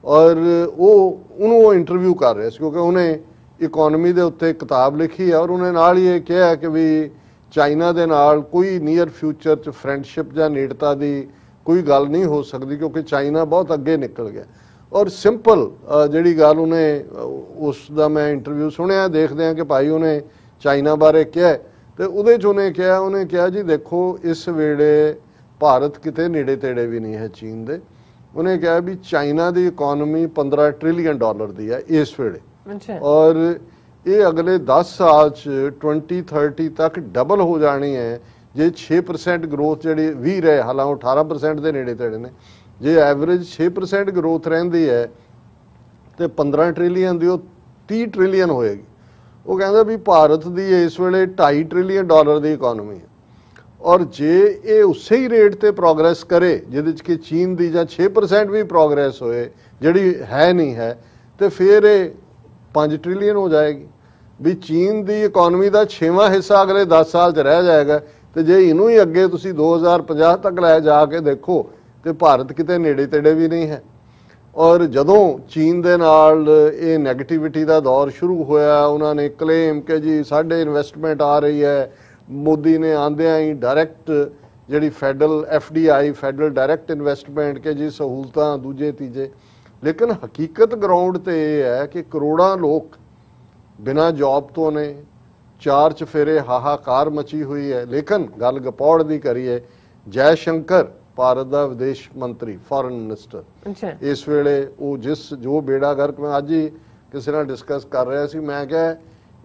ਔਰ ਉਹ ਉਹਨੂੰ ਉਹ ਇੰਟਰਵਿਊ ਕਰ ਰਿਹਾ ਸੀ ਕਿਉਂਕਿ ਉਹਨੇ ਇਕਨੋਮੀ ਦੇ ਉੱਤੇ ਕਿਤਾਬ ਲਿਖੀ ਹੈ ਔਰ ਉਹਨੇ ਨਾਲ ਹੀ ਇਹ ਕਿਹਾ ਕਿ ਵੀ ਚਾਈਨਾ ਦੇ ਨਾਲ ਕੋਈ ਨੀਅਰ ਫਿਊਚਰ 'ਚ ਫਰੈਂਡਸ਼ਿਪ ਜਾਂ ਨੇੜਤਾ ਦੀ ਕੋਈ ਗੱਲ ਨਹੀਂ ਹੋ ਸਕਦੀ ਕਿਉਂਕਿ ਚਾਈਨਾ ਬਹੁਤ ਅੱਗੇ ਨਿਕਲ ਗਿਆ। ਔਰ ਸਿੰਪਲ ਜਿਹੜੀ ਗੱਲ ਉਹਨੇ ਉਸ ਦਾ ਮੈਂ ਇੰਟਰਵਿਊ ਸੁਣਿਆ ਦੇਖਦੇ ਆ ਕਿ ਭਾਈ ਉਹਨੇ ਚਾਈਨਾ ਬਾਰੇ ਕਿਹਾ ਤੇ ਉਹਦੇ 'ਚ ਉਹਨੇ ਕਿਹਾ ਉਹਨੇ ਕਿਹਾ ਜੀ ਦੇਖੋ ਇਸ ਵੇਲੇ ਭਾਰਤ ਕਿਤੇ ਨੇੜੇ ਤੇੜੇ ਵੀ ਨਹੀਂ ਹੈ ਚੀਨ ਦੇ। ਉਹਨੇ ਕਿਹਾ ਵੀ ਚਾਈਨਾ ਦੀ ਇਕਨੋਮੀ 15 ਟ੍ਰਿਲੀਅਨ ਡਾਲਰ ਦੀ ਹੈ ਇਸ ਵੇਲੇ। ਔਰ ਇਹ ਅਗਲੇ 10 ਸਾਲ ਚ 2030 ਤੱਕ ਡਬਲ ਹੋ ਜਾਣੀ ਹੈ। ਜੇ 6% ਗਰੋਥ ਜਿਹੜੀ 20 ਰਹੇ ਹਾਲਾਂਕਿ 18% ਦੇ ਨੇੜੇ ਤੇੜੇ ਨੇ। ਜੇ ਐਵਰੇਜ 6% ਗਰੋਥ ਰਹਿੰਦੀ ਹੈ ਤੇ 15 ਟ੍ਰਿਲੀਅਨ ਦੀ ਉਹ 30 ਟ੍ਰਿਲੀਅਨ ਹੋਏਗੀ। ਉਹ ਕਹਿੰਦਾ ਵੀ ਭਾਰਤ ਦੀ ਇਸ ਵੇਲੇ 2.5 ਟ੍ਰਿਲੀਅਨ ਡਾਲਰ ਦੀ ਇਕਨੋਮੀ ਹੈ। ਔਰ ਜੇ ਇਹ ਉਸੇ ਹੀ ਰੇਟ ਤੇ ਪ੍ਰੋਗਰੈਸ ਕਰੇ, ਜਿਹਦੇ ਚ ਕਿ ਚੀਨ ਦੀ ਜਾਂ 6% ਵੀ ਪ੍ਰੋਗਰੈਸ ਹੋਏ, ਜਿਹੜੀ ਹੈ ਨਹੀਂ ਹੈ, ਤੇ ਫਿਰ ਇਹ 5 ਟ੍ਰਿਲੀਅਨ ਹੋ ਜਾਏਗੀ। ਵੀ ਚੀਨ ਦੀ ਇਕਨੋਮੀ ਦਾ 6ਵਾਂ ਹਿੱਸਾ ਅਗਲੇ 10 ਸਾਲ ਚ ਰਹਿ ਜਾਏਗਾ, ਤੇ ਜੇ ਇਹਨੂੰ ਹੀ ਅੱਗੇ ਤੁਸੀਂ 2050 ਤੱਕ ਲੈ ਜਾ ਕੇ ਦੇਖੋ ਤੇ ਭਾਰਤ ਕਿਤੇ ਨੇੜੇ ਤੇੜੇ ਵੀ ਨਹੀਂ ਹੈ। ਔਰ ਜਦੋਂ ਚੀਨ ਦੇ ਨਾਲ ਇਹ 네ਗੇਟਿਵਿਟੀ ਦਾ ਦੌਰ ਸ਼ੁਰੂ ਹੋਇਆ, ਉਹਨਾਂ ਨੇ ਕਲੇਮ ਕਿ ਜੀ ਸਾਡੇ ਇਨਵੈਸਟਮੈਂਟ ਆ ਰਹੀ ਹੈ। ਮੋਦੀ ਨੇ ਆਂਦਿਆਂ ਹੀ ਡਾਇਰੈਕਟ ਜਿਹੜੀ federal FDI federal direct investment ਕਿ ਜੀ ਸਹੂਲਤਾਂ ਦੂਜੇ, ਤੀਜੇ। ਲੇਕਿਨ ਹਕੀਕਤ ਗਰਾਊਂਡ ਤੇ ਇਹ ਹੈ ਕਿ ਕਰੋੜਾਂ ਲੋਕ ਬਿਨਾਂ ਜੌਬ ਤੋਂ ਨੇ, ਚਾਰ ਚਫੇਰੇ ਹਾਹਾਕਾਰ ਮਚੀ ਹੋਈ ਹੈ। ਲੇਕਿਨ ਗੱਲ ਗਪੌੜ ਦੀ ਕਰੀਏ, ਜੈ ਸ਼ੰਕਰ ਭਾਰਤ ਦਾ ਵਿਦੇਸ਼ ਮੰਤਰੀ ਫੋਰਨ ਮਿਨਿਸਟਰ ਅੱਛਾ। ਇਸ ਵੇਲੇ ਉਹ ਜਿਸ ਜੋ ਬੇੜਾ ਗਰਕ ਮੈਂ ਅੱਜ ਹੀ ਕਿਸੇ ਨਾਲ ਡਿਸਕਸ ਕਰ ਰਿਹਾ ਸੀ ਮੈਂ ਕਿਹਾ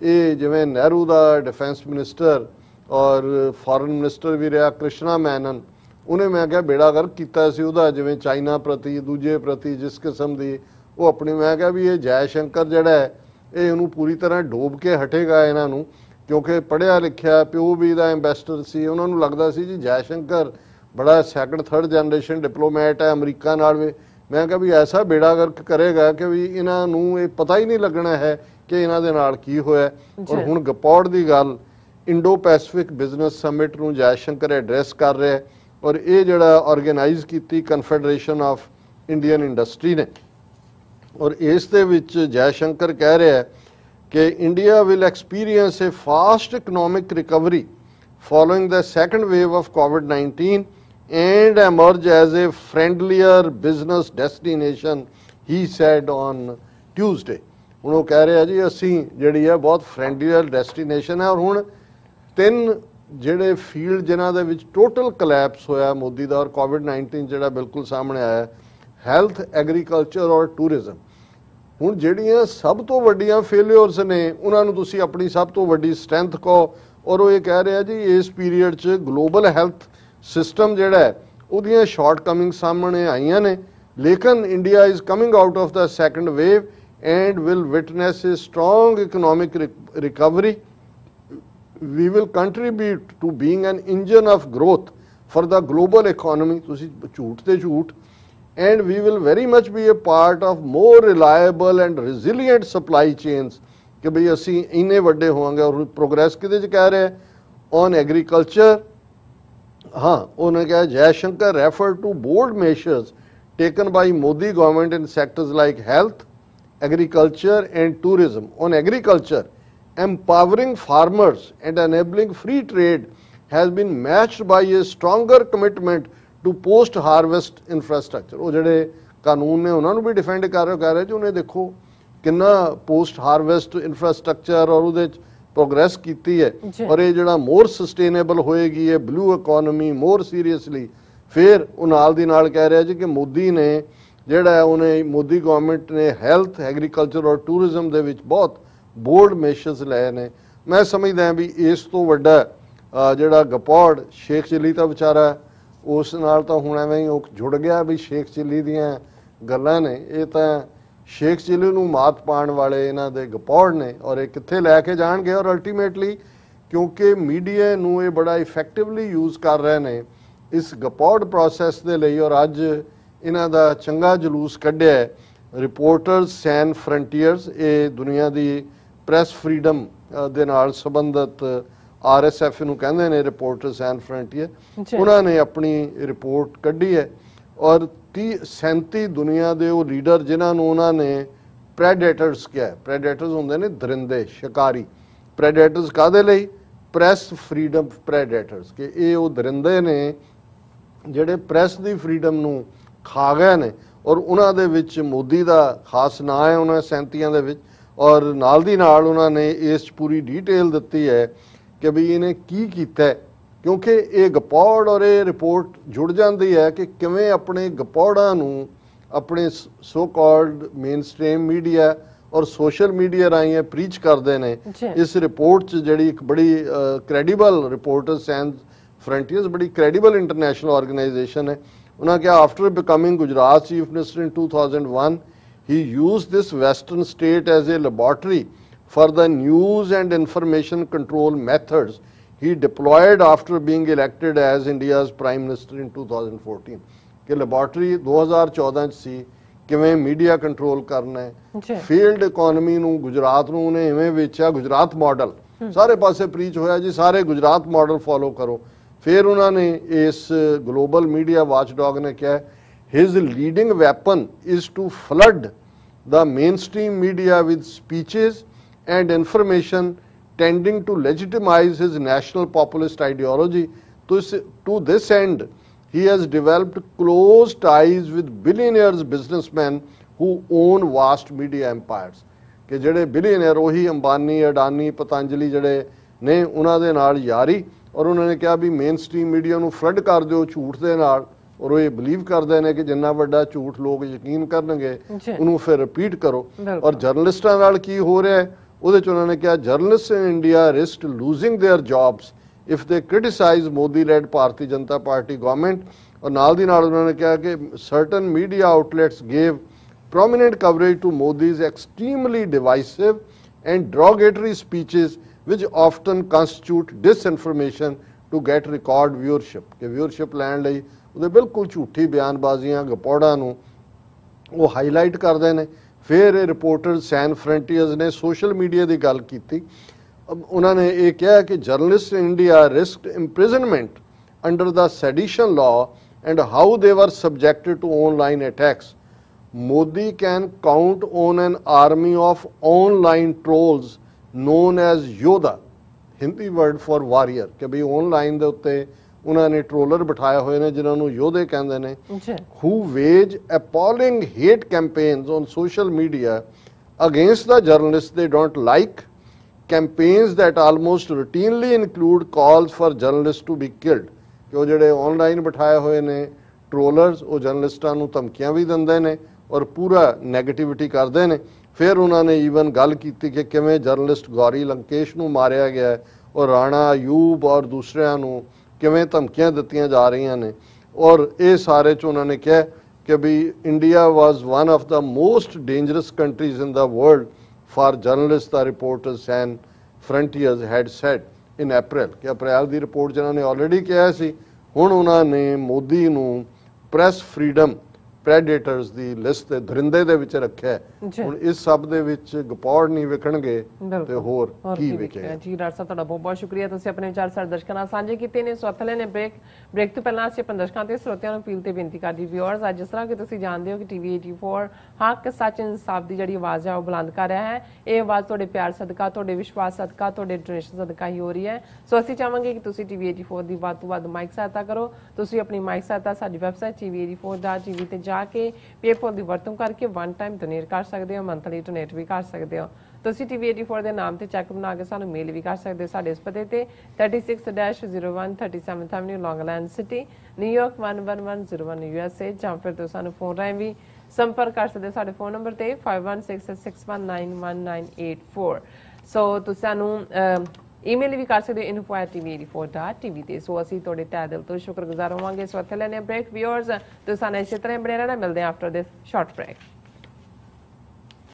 ਇਹ ਜਿਵੇਂ ਨਹਿਰੂ ਦਾ ਡਿਫੈਂਸ ਮਿਨਿਸਟਰ ਔਰ ਫੋਰਨ ਮਿਨਿਸਟਰ ਵੀ ਰਿਹਾ ਕ੍ਰਿਸ਼ਨਾ ਮੈਨਨ ਉਹਨੇ ਮੈਂ ਕਿਹਾ ਬੇੜਾ ਗਰਕ ਕੀਤਾ ਸੀ ਉਹਦਾ ਜਿਵੇਂ ਚਾਈਨਾ ਪ੍ਰਤੀ ਦੂਜੇ ਪ੍ਰਤੀ ਜਿਸ ਕਿਸਮ ਦੀ ਉਹ ਆਪਣੀ ਮੈਂ ਕਿਹਾ ਵੀ ਇਹ ਜੈ ਸ਼ੰਕਰ ਜਿਹੜਾ ਹੈ ਇਹ ਉਹਨੂੰ ਪੂਰੀ ਤਰ੍ਹਾਂ ਡੋਬ ਕੇ ਹਟੇਗਾ ਇਹਨਾਂ ਨੂੰ ਕਿਉਂਕਿ ਪੜਿਆ ਲਿਖਿਆ ਪਿਓ ਵੀ ਦਾ ਐਮਬੈਸਡਰ ਸੀ ਉਹਨਾਂ ਨੂੰ ਲੱਗਦਾ ਸੀ ਜੀ ਜੈ ਸ਼ੰਕਰ ਬੜਾ ਸੈਕੰਡ ਥਰਡ ਜਨਰੇਸ਼ਨ ਡਿਪਲੋਮੈਟ ਹੈ ਅਮਰੀਕਾ ਨਾਲ ਵੀ। ਮੈਂ ਕਿਹਾ ਵੀ ਐਸਾ ਬੇੜਾ ਗਰਕ ਕਰੇਗਾ ਕਿ ਵੀ ਇਹਨਾਂ ਨੂੰ ਇਹ ਪਤਾ ਹੀ ਨਹੀਂ ਲੱਗਣਾ ਹੈ ਕਿ ਇਹਨਾਂ ਦੇ ਨਾਲ ਕੀ ਹੋਇਆ। ਔਰ ਹੁਣ ਗਪੌੜ ਦੀ ਗੱਲ ਇੰਡੋ ਪੈਸੀਫਿਕ ਬਿਜ਼ਨਸ ਸਮਿਟ ਨੂੰ ਜੈ ਸ਼ੰਕਰ ਐਡਰੈਸ ਕਰ ਰਿਹਾ ਹੈ ਔਰ ਇਹ ਜਿਹੜਾ ਆਰਗੇਨਾਈਜ਼ ਕੀਤੀ ਕਨਫੈਡਰੇਸ਼ਨ ਆਫ ਇੰਡੀਅਨ ਇੰਡਸਟਰੀ ਨੇ। ਔਰ ਇਸ ਦੇ ਵਿੱਚ ਜੈ ਸ਼ੰਕਰ ਕਹਿ ਰਿਹਾ ਹੈ ਕਿ India will experience a fast economic recovery following the second wave of COVID-19 and emerge as a friendlier business destination, he said on Tuesday. ਹੁਣ ਉਹ ਕਹਿ ਰਿਹਾ ਜੀ ਅਸੀਂ ਜਿਹੜੀ ਹੈ ਬਹੁਤ ਫ੍ਰੈਂਡਲੀਅਰ ਡੈਸਟੀਨੇਸ਼ਨ ਹੈ ਔਰ ਹੁਣ ਤਿੰਨ ਜਿਹੜੇ ਫੀਲਡ ਜਿਨ੍ਹਾਂ ਦੇ ਵਿੱਚ ਟੋਟਲ ਕਲੈਪਸ ਹੋਇਆ ਮੋਦੀ ਦਾ ਔਰ ਕੋਵਿਡ-19 ਜਿਹੜਾ ਬਿਲਕੁਲ ਸਾਹਮਣੇ ਆਇਆ ਹੈਲਥ ਐਗਰੀਕਲਚਰ ਔਰ ਟੂਰਿਜ਼ਮ ਹੁਣ ਜਿਹੜੀਆਂ ਸਭ ਤੋਂ ਵੱਡੀਆਂ ਫੇਲਿਅਰਸ ਨੇ ਉਹਨਾਂ ਨੂੰ ਤੁਸੀਂ ਆਪਣੀ ਸਭ ਤੋਂ ਵੱਡੀ ਸਟਰੈਂਥ ਕਹੋ ਔਰ ਉਹ ਇਹ ਕਹਿ ਰਿਹਾ ਜੀ ਇਸ ਪੀਰੀਅਡ 'ਚ ਗਲੋਬਲ ਹੈਲਥ ਸਿਸਟਮ ਜਿਹੜਾ ਹੈ ਉਹਦੀਆਂ ਸ਼ਾਰਟਕਮਿੰਗ ਸਾਹਮਣੇ ਆਈਆਂ ਨੇ ਲੇਕਿਨ India is coming out of the second wave and will witness a strong economic recovery we will contribute to being an engine of growth for the global economy ਤੁਸੀਂ ਝੂਠ ਤੇ ਝੂਠ and we will very much be a part of more reliable and resilient supply chains ਕਿ ਭਈ ਅਸੀਂ ਇੰਨੇ ਵੱਡੇ ਹੋਵਾਂਗੇ ਔਰ ਪ੍ਰੋਗਰੈਸ ਕਿਹਦੇ ਚ ਕਹਿ ਰਿਹਾ ਔਨ ਐਗਰੀਕਲਚਰ ਹਾਂ ਉਹਨੇ ਕਿਹਾ Jaishankar refer to bold measures taken by Modi government in sectors like health agriculture and tourism. On agriculture, empowering farmers and enabling free trade has been matched by a stronger commitment to post-harvest infrastructure. ਉਹ ਜਿਹੜੇ ਕਾਨੂੰਨ ਨੇ ਉਹਨਾਂ ਨੂੰ ਵੀ ਡਿਫੈਂਡ ਕਰ ਰਹੇ ਹੋ ਕਹਿ ਰਹੇ ਜੀ ਉਹਨੇ ਦੇਖੋ ਕਿੰਨਾ ਪੋਸਟ ਹਾਰਵੈਸਟ ਇਨਫਰਾਸਟ੍ਰਕਚਰ ਔਰ ਉਹਦੇ ਚ ਪ੍ਰੋਗਰੈਸ ਕੀਤੀ ਹੈ। ਔਰ ਇਹ ਜਿਹੜਾ ਮੋਰ ਸਸਟੇਨੇਬਲ ਹੋਏਗੀ ਇਹ ਬਲੂ ਇਕਨੋਮੀ ਮੋਰ ਸੀਰੀਅਸਲੀ ਫਿਰ ਉਹ ਨਾਲ ਦੀ ਨਾਲ ਕਹਿ ਰਿਹਾ ਜੀ ਕਿ ਮੋਦੀ ਨੇ ਜਿਹੜਾ ਉਹਨੇ ਮੋਦੀ ਗਵਰਨਮੈਂਟ ਨੇ ਹੈਲਥ ਐਗਰੀਕਲਚਰ ਔਰ ਟੂਰਿਜ਼ਮ ਦੇ ਵਿੱਚ ਬਹੁਤ ਬੋਲਡ ਮੇਸ਼ਰਸ ਲਏ ਨੇ ਮੈਂ ਸਮਝਦਾ ਹਾਂ ਵੀ ਇਸ ਤੋਂ ਵੱਡਾ ਜਿਹੜਾ ਗਪੌੜ ਸ਼ੇਖ ਚਿੱਲੀ ਤਾਂ ਵਿਚਾਰਾ ਉਸ ਨਾਲ ਤਾਂ ਹੁਣ ਐਵੇਂ ਹੀ ਉਹ ਜੁੜ ਗਿਆ ਵੀ ਸ਼ੇਖ ਚਿੱਲੀ ਦੀਆਂ ਗੱਲਾਂ ਨੇ ਇਹ ਤਾਂ ਸ਼ੇਖ ਚਿੱਲੀ ਨੂੰ ਮਾਤ ਪਾਣ ਵਾਲੇ ਇਹਨਾਂ ਦੇ ਗਪੌੜ ਨੇ ਔਰ ਇਹ ਕਿੱਥੇ ਲੈ ਕੇ ਜਾਣਗੇ? ਔਰ ਅਲਟੀਮੇਟਲੀ ਕਿਉਂਕਿ ਮੀਡੀਆ ਨੂੰ ਇਹ ਬੜਾ ਇਫੈਕਟਿਵਲੀ ਯੂਜ਼ ਕਰ ਰਹੇ ਨੇ ਇਸ ਗਪੌੜ ਪ੍ਰੋਸੈਸ ਦੇ ਲਈ ਔਰ ਅੱਜ ਇਹਨਾਂ ਦਾ ਚੰਗਾ ਜਲੂਸ ਕੱਢਿਆ ਰਿਪੋਰਟਰਸ ਸੈਨ ਫਰੰਟੀਅਰਸ ਇਹ ਦੁਨੀਆ ਦੀ ਪ੍ਰੈਸ ਫਰੀडम ਦੇ ਨਾਲ ਸੰਬੰਧਿਤ ਆਰਐਸਐਫ ਨੂੰ ਕਹਿੰਦੇ ਨੇ ਰਿਪੋਰਟਰਸ ਸੈਨ ਫਰੰਟੀਅਰ। ਉਹਨਾਂ ਨੇ ਆਪਣੀ ਰਿਪੋਰਟ ਕੱਢੀ ਹੈ ਔਰ 30 37 ਦੁਨੀਆ ਦੇ ਉਹ ਲੀਡਰ ਜਿਨ੍ਹਾਂ ਨੂੰ ਉਹਨਾਂ ਨੇ ਪ੍ਰੈਡੇਟਰਸ ਕਿਹਾ ਪ੍ਰੈਡੇਟਰਸ ਹੁੰਦੇ ਨੇ ਦਰਿੰਦੇ, ਸ਼ਿਕਾਰੀ। ਪ੍ਰੈਡੇਟਰਸ ਕਾਦੇ ਲਈ? ਪ੍ਰੈਸ ਫਰੀडम ਪ੍ਰੈਡੇਟਰਸ ਕਿ ਇਹ ਉਹ ਦਰਿੰਦੇ ਨੇ ਜਿਹੜੇ ਪ੍ਰੈਸ ਦੀ ਫਰੀडम ਨੂੰ ਖਾ ਗਏ ਨੇ ਔਰ ਉਹਨਾਂ ਦੇ ਵਿੱਚ ਮੋਦੀ ਦਾ ਖਾਸ ਨਾਂ ਹੈ ਉਹਨਾਂ 37 ਦੇ ਵਿੱਚ ਔਰ ਨਾਲ ਦੀ ਨਾਲ ਉਹਨਾਂ ਨੇ ਇਸ ਪੂਰੀ ਡੀਟੇਲ ਦਿੱਤੀ ਹੈ ਕਿ ਵੀ ਇਹਨੇ ਕੀ ਕੀਤਾ ਕਿਉਂਕਿ ਇਹ ਗਪੌੜ ਔਰ ਇਹ ਰਿਪੋਰਟ ਜੁੜ ਜਾਂਦੀ ਹੈ ਕਿ ਕਿਵੇਂ ਆਪਣੇ ਗਪੌੜਾਂ ਨੂੰ ਆਪਣੇ ਸੋ ਕਾਲਡ ਮੇਨਸਟ੍ਰੀਮ ਮੀਡੀਆ ਔਰ ਸੋਸ਼ਲ ਮੀਡੀਆ ਰਾਹੀਂ ਇਹ ਪ੍ਰੀਚ ਕਰਦੇ ਨੇ। ਇਸ ਰਿਪੋਰਟ 'ਚ ਜਿਹੜੀ ਇੱਕ ਬੜੀ ਕ੍ਰੈਡੀਬਲ ਰਿਪੋਰਟਰ ਸੈਂਸ ਫਰੰਟੀਅਰਸ ਬੜੀ ਕ੍ਰੈਡੀਬਲ ਇੰਟਰਨੈਸ਼ਨਲ ਆਰਗੇਨਾਈਜੇਸ਼ਨ ਹੈ ਉਹਨਾਂ ਕਿਹਾ after becoming Gujarat chief minister in 2001 he used this western state as a laboratory for the news and information control methods he deployed after being elected as india's prime minister in 2014 ਕਿ laboratory 2014 ਚ ਸੀ ਕਿਵੇਂ media control ਕਰਨਾ ਹੈ field economy ਨੂੰ ਗੁਜਰਾਤ ਨੂੰ ਉਹਨੇ ਐਵੇਂ ਵੇਚਿਆ ਗੁਜਰਾਤ ਮਾਡਲ ਸਾਰੇ ਪਾਸੇ ਪ੍ਰੀਚ ਹੋਇਆ ਜੀ ਸਾਰੇ ਗੁਜਰਾਤ ਮਾਡਲ ਫੋਲੋ ਕਰੋ ਫਿਰ ਉਹਨਾਂ ਨੇ ਇਸ ਗਲੋਬਲ ਮੀਡੀਆ ਵਾਚਡੌਗ ਨੇ ਕਿਹਾ his leading weapon is to flood the mainstream media with speeches and information tending to legitimize his national populist ideology. To, this end, he has developed close ties with billionaires businessmen who own vast media empires. ਕਿ ਜਿਹੜੇ billionaire ਉਹੀ ਅੰਬਾਨੀ ਅਡਾਨੀ ਪਤੰਜਲੀ ਜਿਹੜੇ ਨੇ ਉਹਨਾਂ ਦੇ ਨਾਲ ਯਾਰੀ ਔਰ ਉਹਨਾਂ ਨੇ ਕਿਹਾ ਵੀ ਮੇਨ ਸਟ੍ਰੀਮ ਮੀਡੀਆ ਨੂੰ ਫਲੱਡ ਕਰ ਦਿਓ ਝੂਠ ਦੇ ਨਾਲ ਔਰ ਉਹ ਇਹ ਬਲੀਵ ਕਰਦੇ ਨੇ ਕਿ ਜਿੰਨਾ ਵੱਡਾ ਝੂਠ ਲੋਕ ਯਕੀਨ ਕਰਨਗੇ। ਉਹਨੂੰ ਫਿਰ ਰਿਪੀਟ ਕਰੋ। ਔਰ ਜਰਨਲਿਸਟਾਂ ਨਾਲ ਕੀ ਹੋ ਰਿਹਾ ਹੈ ਉਹਦੇ ਚ ਉਹਨਾਂ ਨੇ ਕਿਹਾ journalist in India risk losing their jobs if they criticise Modi led Bharatiya Janata Party government ਔਰ ਨਾਲ ਦੀ ਨਾਲ ਉਹਨਾਂ ਨੇ ਕਿਹਾ ਕਿ certain media outlets gave prominent coverage to Modi's extremely divisive and derogatory speeches which often constitute disinformation to get record viewership ਕਿ viewership ਲੈਣ ਲਈ ਉਹਦੇ ਬਿਲਕੁਲ ਝੂਠੀ ਬਿਆਨਬਾਜ਼ੀਆਂ ਗਪੌੜਾਂ ਨੂੰ ਉਹ ਹਾਈਲਾਈਟ ਕਰਦੇ ਨੇ ਫਿਰ ਇਹ ਰਿਪੋਰਟਰ ਸੈਨ ਫਰੰਟੀਅਰਸ ਨੇ ਸੋਸ਼ਲ ਮੀਡੀਆ ਦੀ ਗੱਲ ਕੀਤੀ। ਉਹਨਾਂ ਨੇ ਇਹ ਕਿਹਾ ਕਿ journalist in India risked imprisonment under the sedition law and how they were subjected to online attacks. Modi can count on an army of online trolls known as yodha. Hindi word for warrior ਕਿ ਵੀ online ਦੇ ਉੱਤੇ ਉਹਨਾਂ ਨੇ ਟ੍ਰੋਲਰ ਬਿਠਾਏ ਹੋਏ ਨੇ ਜਿਨ੍ਹਾਂ ਨੂੰ ਯੋਧੇ ਕਹਿੰਦੇ ਨੇ ਜੀ who wage appalling hate campaigns on social media against the journalists they don't like, campaigns that almost routinely include calls for journalists to be killed. ਕਿ ਉਹ ਜਿਹੜੇ ਆਨਲਾਈਨ ਬਿਠਾਏ ਹੋਏ ਨੇ ਟ੍ਰੋਲਰਸ ਉਹ ਜਰਨਲਿਸਟਾਂ ਨੂੰ ਧਮਕੀਆਂ ਵੀ ਦਿੰਦੇ ਨੇ ਔਰ ਪੂਰਾ 네ਗੇਟਿਵਿਟੀ ਕਰਦੇ ਨੇ ਫਿਰ ਉਹਨਾਂ ਨੇ ਈਵਨ ਗੱਲ ਕੀਤੀ ਕਿ ਕਿਵੇਂ ਜਰਨਲਿਸਟ ਗੌਰੀ ਲੰਕੇਸ਼ ਨੂੰ ਮਾਰਿਆ ਗਿਆ ਹੈ ਔਰ ਰਾਣਾ ਅਯੂਬ ਔਰ ਦੂਸਰਿਆਂ ਨੂੰ ਕਿਵੇਂ ਧਮਕੀਆਂ ਦਿੱਤੀਆਂ ਜਾ ਰਹੀਆਂ ਨੇ। ਔਰ ਇਹ ਸਾਰੇ ਚ ਉਹਨਾਂ ਨੇ ਕਿਹਾ ਕਿ ਵੀ India was one of the most dangerous countries in the world for journalist the reporters and frontiers had said in April ਕਿ ਅਪ੍ਰੈਲ ਦੀ ਰਿਪੋਰਟ ਜਿਨ੍ਹਾਂ ਨੇ ਆਲਰੇਡੀ ਕਿਹਾ ਸੀ। ਹੁਣ ਉਹਨਾਂ ਨੇ ਮੋਦੀ ਨੂੰ ਪ੍ਰੈਸ ਫਰੀडम ਪ੍ਰੈਡੇਟਰਸ ਦੀ ਲਿਸਟ ਦੇ ਦਰਿੰਦੇ ਦੇ ਵਿੱਚ ਰੱਖਿਆ। ਹੁਣ ਇਸ ਸਭ ਦੇ ਵਿੱਚ ਗਪੌੜ ਨਹੀਂ ਬਿਲਕੁਲ। ਤੇ ਹੋਰ ਕੀ ਵਿਖੇਗਾ ਜੀ ਡਾਕਟਰ ਸਾਹਿਬ ਤੁਹਾਡਾ ਬਹੁਤ ਬਹੁਤ ਸ਼ੁਕਰੀਆ। ਤੁਸੀਂ ਆਪਣੇ ਵਿਚਾਰ ਸਾਡੇ ਦਰਸ਼ਕਾਂ ਨਾਲ ਸਾਂਝੇ ਕੀਤੇ ਨੇ। ਸੋ ਥੱਲੇ ਨੇ ਬ੍ਰੇਕ ਬ੍ਰੇਕ ਤੋਂ ਪਹਿਲਾਂ ਅਸੀਂ ਆਪਣੇ ਦਰਸ਼ਕਾਂ ਤੇ ਸਰੋਤਿਆਂ ਨੂੰ ਅਪੀਲ ਤੇ ਬੇਨਤੀ ਕਰਦੀ ਵਿਊਅਰਸ ਅੱਜ ਜਿਸ ਤਰ੍ਹਾਂ ਕਿ ਤੁਸੀਂ ਜਾਣਦੇ ਹੋ ਕਿ ਟੀਵੀ 84 ਹੱਕ ਸੱਚ ਇਨਸਾਫ ਦੀ ਜਿਹੜੀ ਆਵਾਜ਼ ਹੈ ਉਹ ਬੁਲੰਦ ਕਰ ਰਿਹਾ ਹੈ। ਇਹ ਆਵਾਜ਼ ਤੁਹਾਡੇ ਪਿਆਰ ਸਦਕਾ ਤੁਹਾਡੇ ਵਿਸ਼ਵਾਸ ਸਦਕਾ ਤੁਹਾਡੇ ਡੋਨੇਸ਼ਨ ਸਦਕਾ ਹੀ ਹੋ ਰਹੀ ਹੈ। ਸੋ ਅਸੀਂ ਚਾਹਾਂਗੇ ਕਿ ਤੁਸੀਂ ਟੀਵੀ 84 ਦੀ ਵੱਧ ਤੋਂ ਵੱਧ ਮਾਈਕ ਸਹਾਇਤਾ ਕਰੋ। ਤੁਸੀਂ ਆਪਣੀ ਮਾਈਕ ਸਹਾਇਤਾ ਸਾਡੀ ਵੈਬਸਾਈਟ tv84.tv ਤੇ ਜਾ ਕੇ ਪੇਪਲ ਦੀ ਵਰਤੋਂ ਕਰਕੇ ਵਨ ਟਾਈਮ ਡੋਨੇਟ ਕਰ ਸਕਦੇ ਹੋ ਮੰਥਲੀ ਡੋਨੇਟ ਵੀ ਕਰ ਸਕਦੇ ਹੋ। ਤੁਸੀਂ TV84 ਦੇ ਨਾਮ ਤੇ ਚੈੱਕ ਬਣਾ ਕੇ ਸਾਨੂੰ ਮੇਲ ਵੀ ਕਰ ਸਕਦੇ ਹੋ ਸਾਡੇ ਇਸ ਪਤੇ ਤੇ। 36-01 37th Avenue Long Island City ਨਿਊਯਾਰਕ 11101 USA ਜਾਂ ਫਿਰ ਤੁਸੀਂ ਸਾਨੂੰ ਫੋਨ ਰਾਹੀਂ ਵੀ ਸੰਪਰਕ ਕਰ ਸਕਦੇ ਹੋ ਸਾਡੇ ਫੋਨ ਨੰਬਰ ਤੇ 5166191984 ਸੋ ਤੁਸੀਂ ਸਾਨੂੰ ਈਮੇਲ ਵੀ ਕਰ ਸਕਦੇ ਹੋ info@tv84.tv ਤੇ। ਸੋ ਅਸੀਂ ਤੁਹਾਡੇ ਤਹਿ ਦਿਲ ਤੋਂ ਸ਼ੁਕਰਗੁਜ਼ਾਰ ਹੋਵਾਂਗੇ। ਸੋ ਇੱਥੇ ਲੈਣੇ ਬ੍ਰੇਕ ਵਿਊਅਰਸ ਤੁਸੀਂ ਸਾਨੂੰ ਇਸੇ ਤਰ੍ਹਾਂ ਬਣੇ ਰਹਿਣਾ। ਮਿਲਦੇ ਹਾਂ ਆਫਟਰ ਦਿਸ ਸ਼ਾਰਟ ਬ੍ਰੇਕ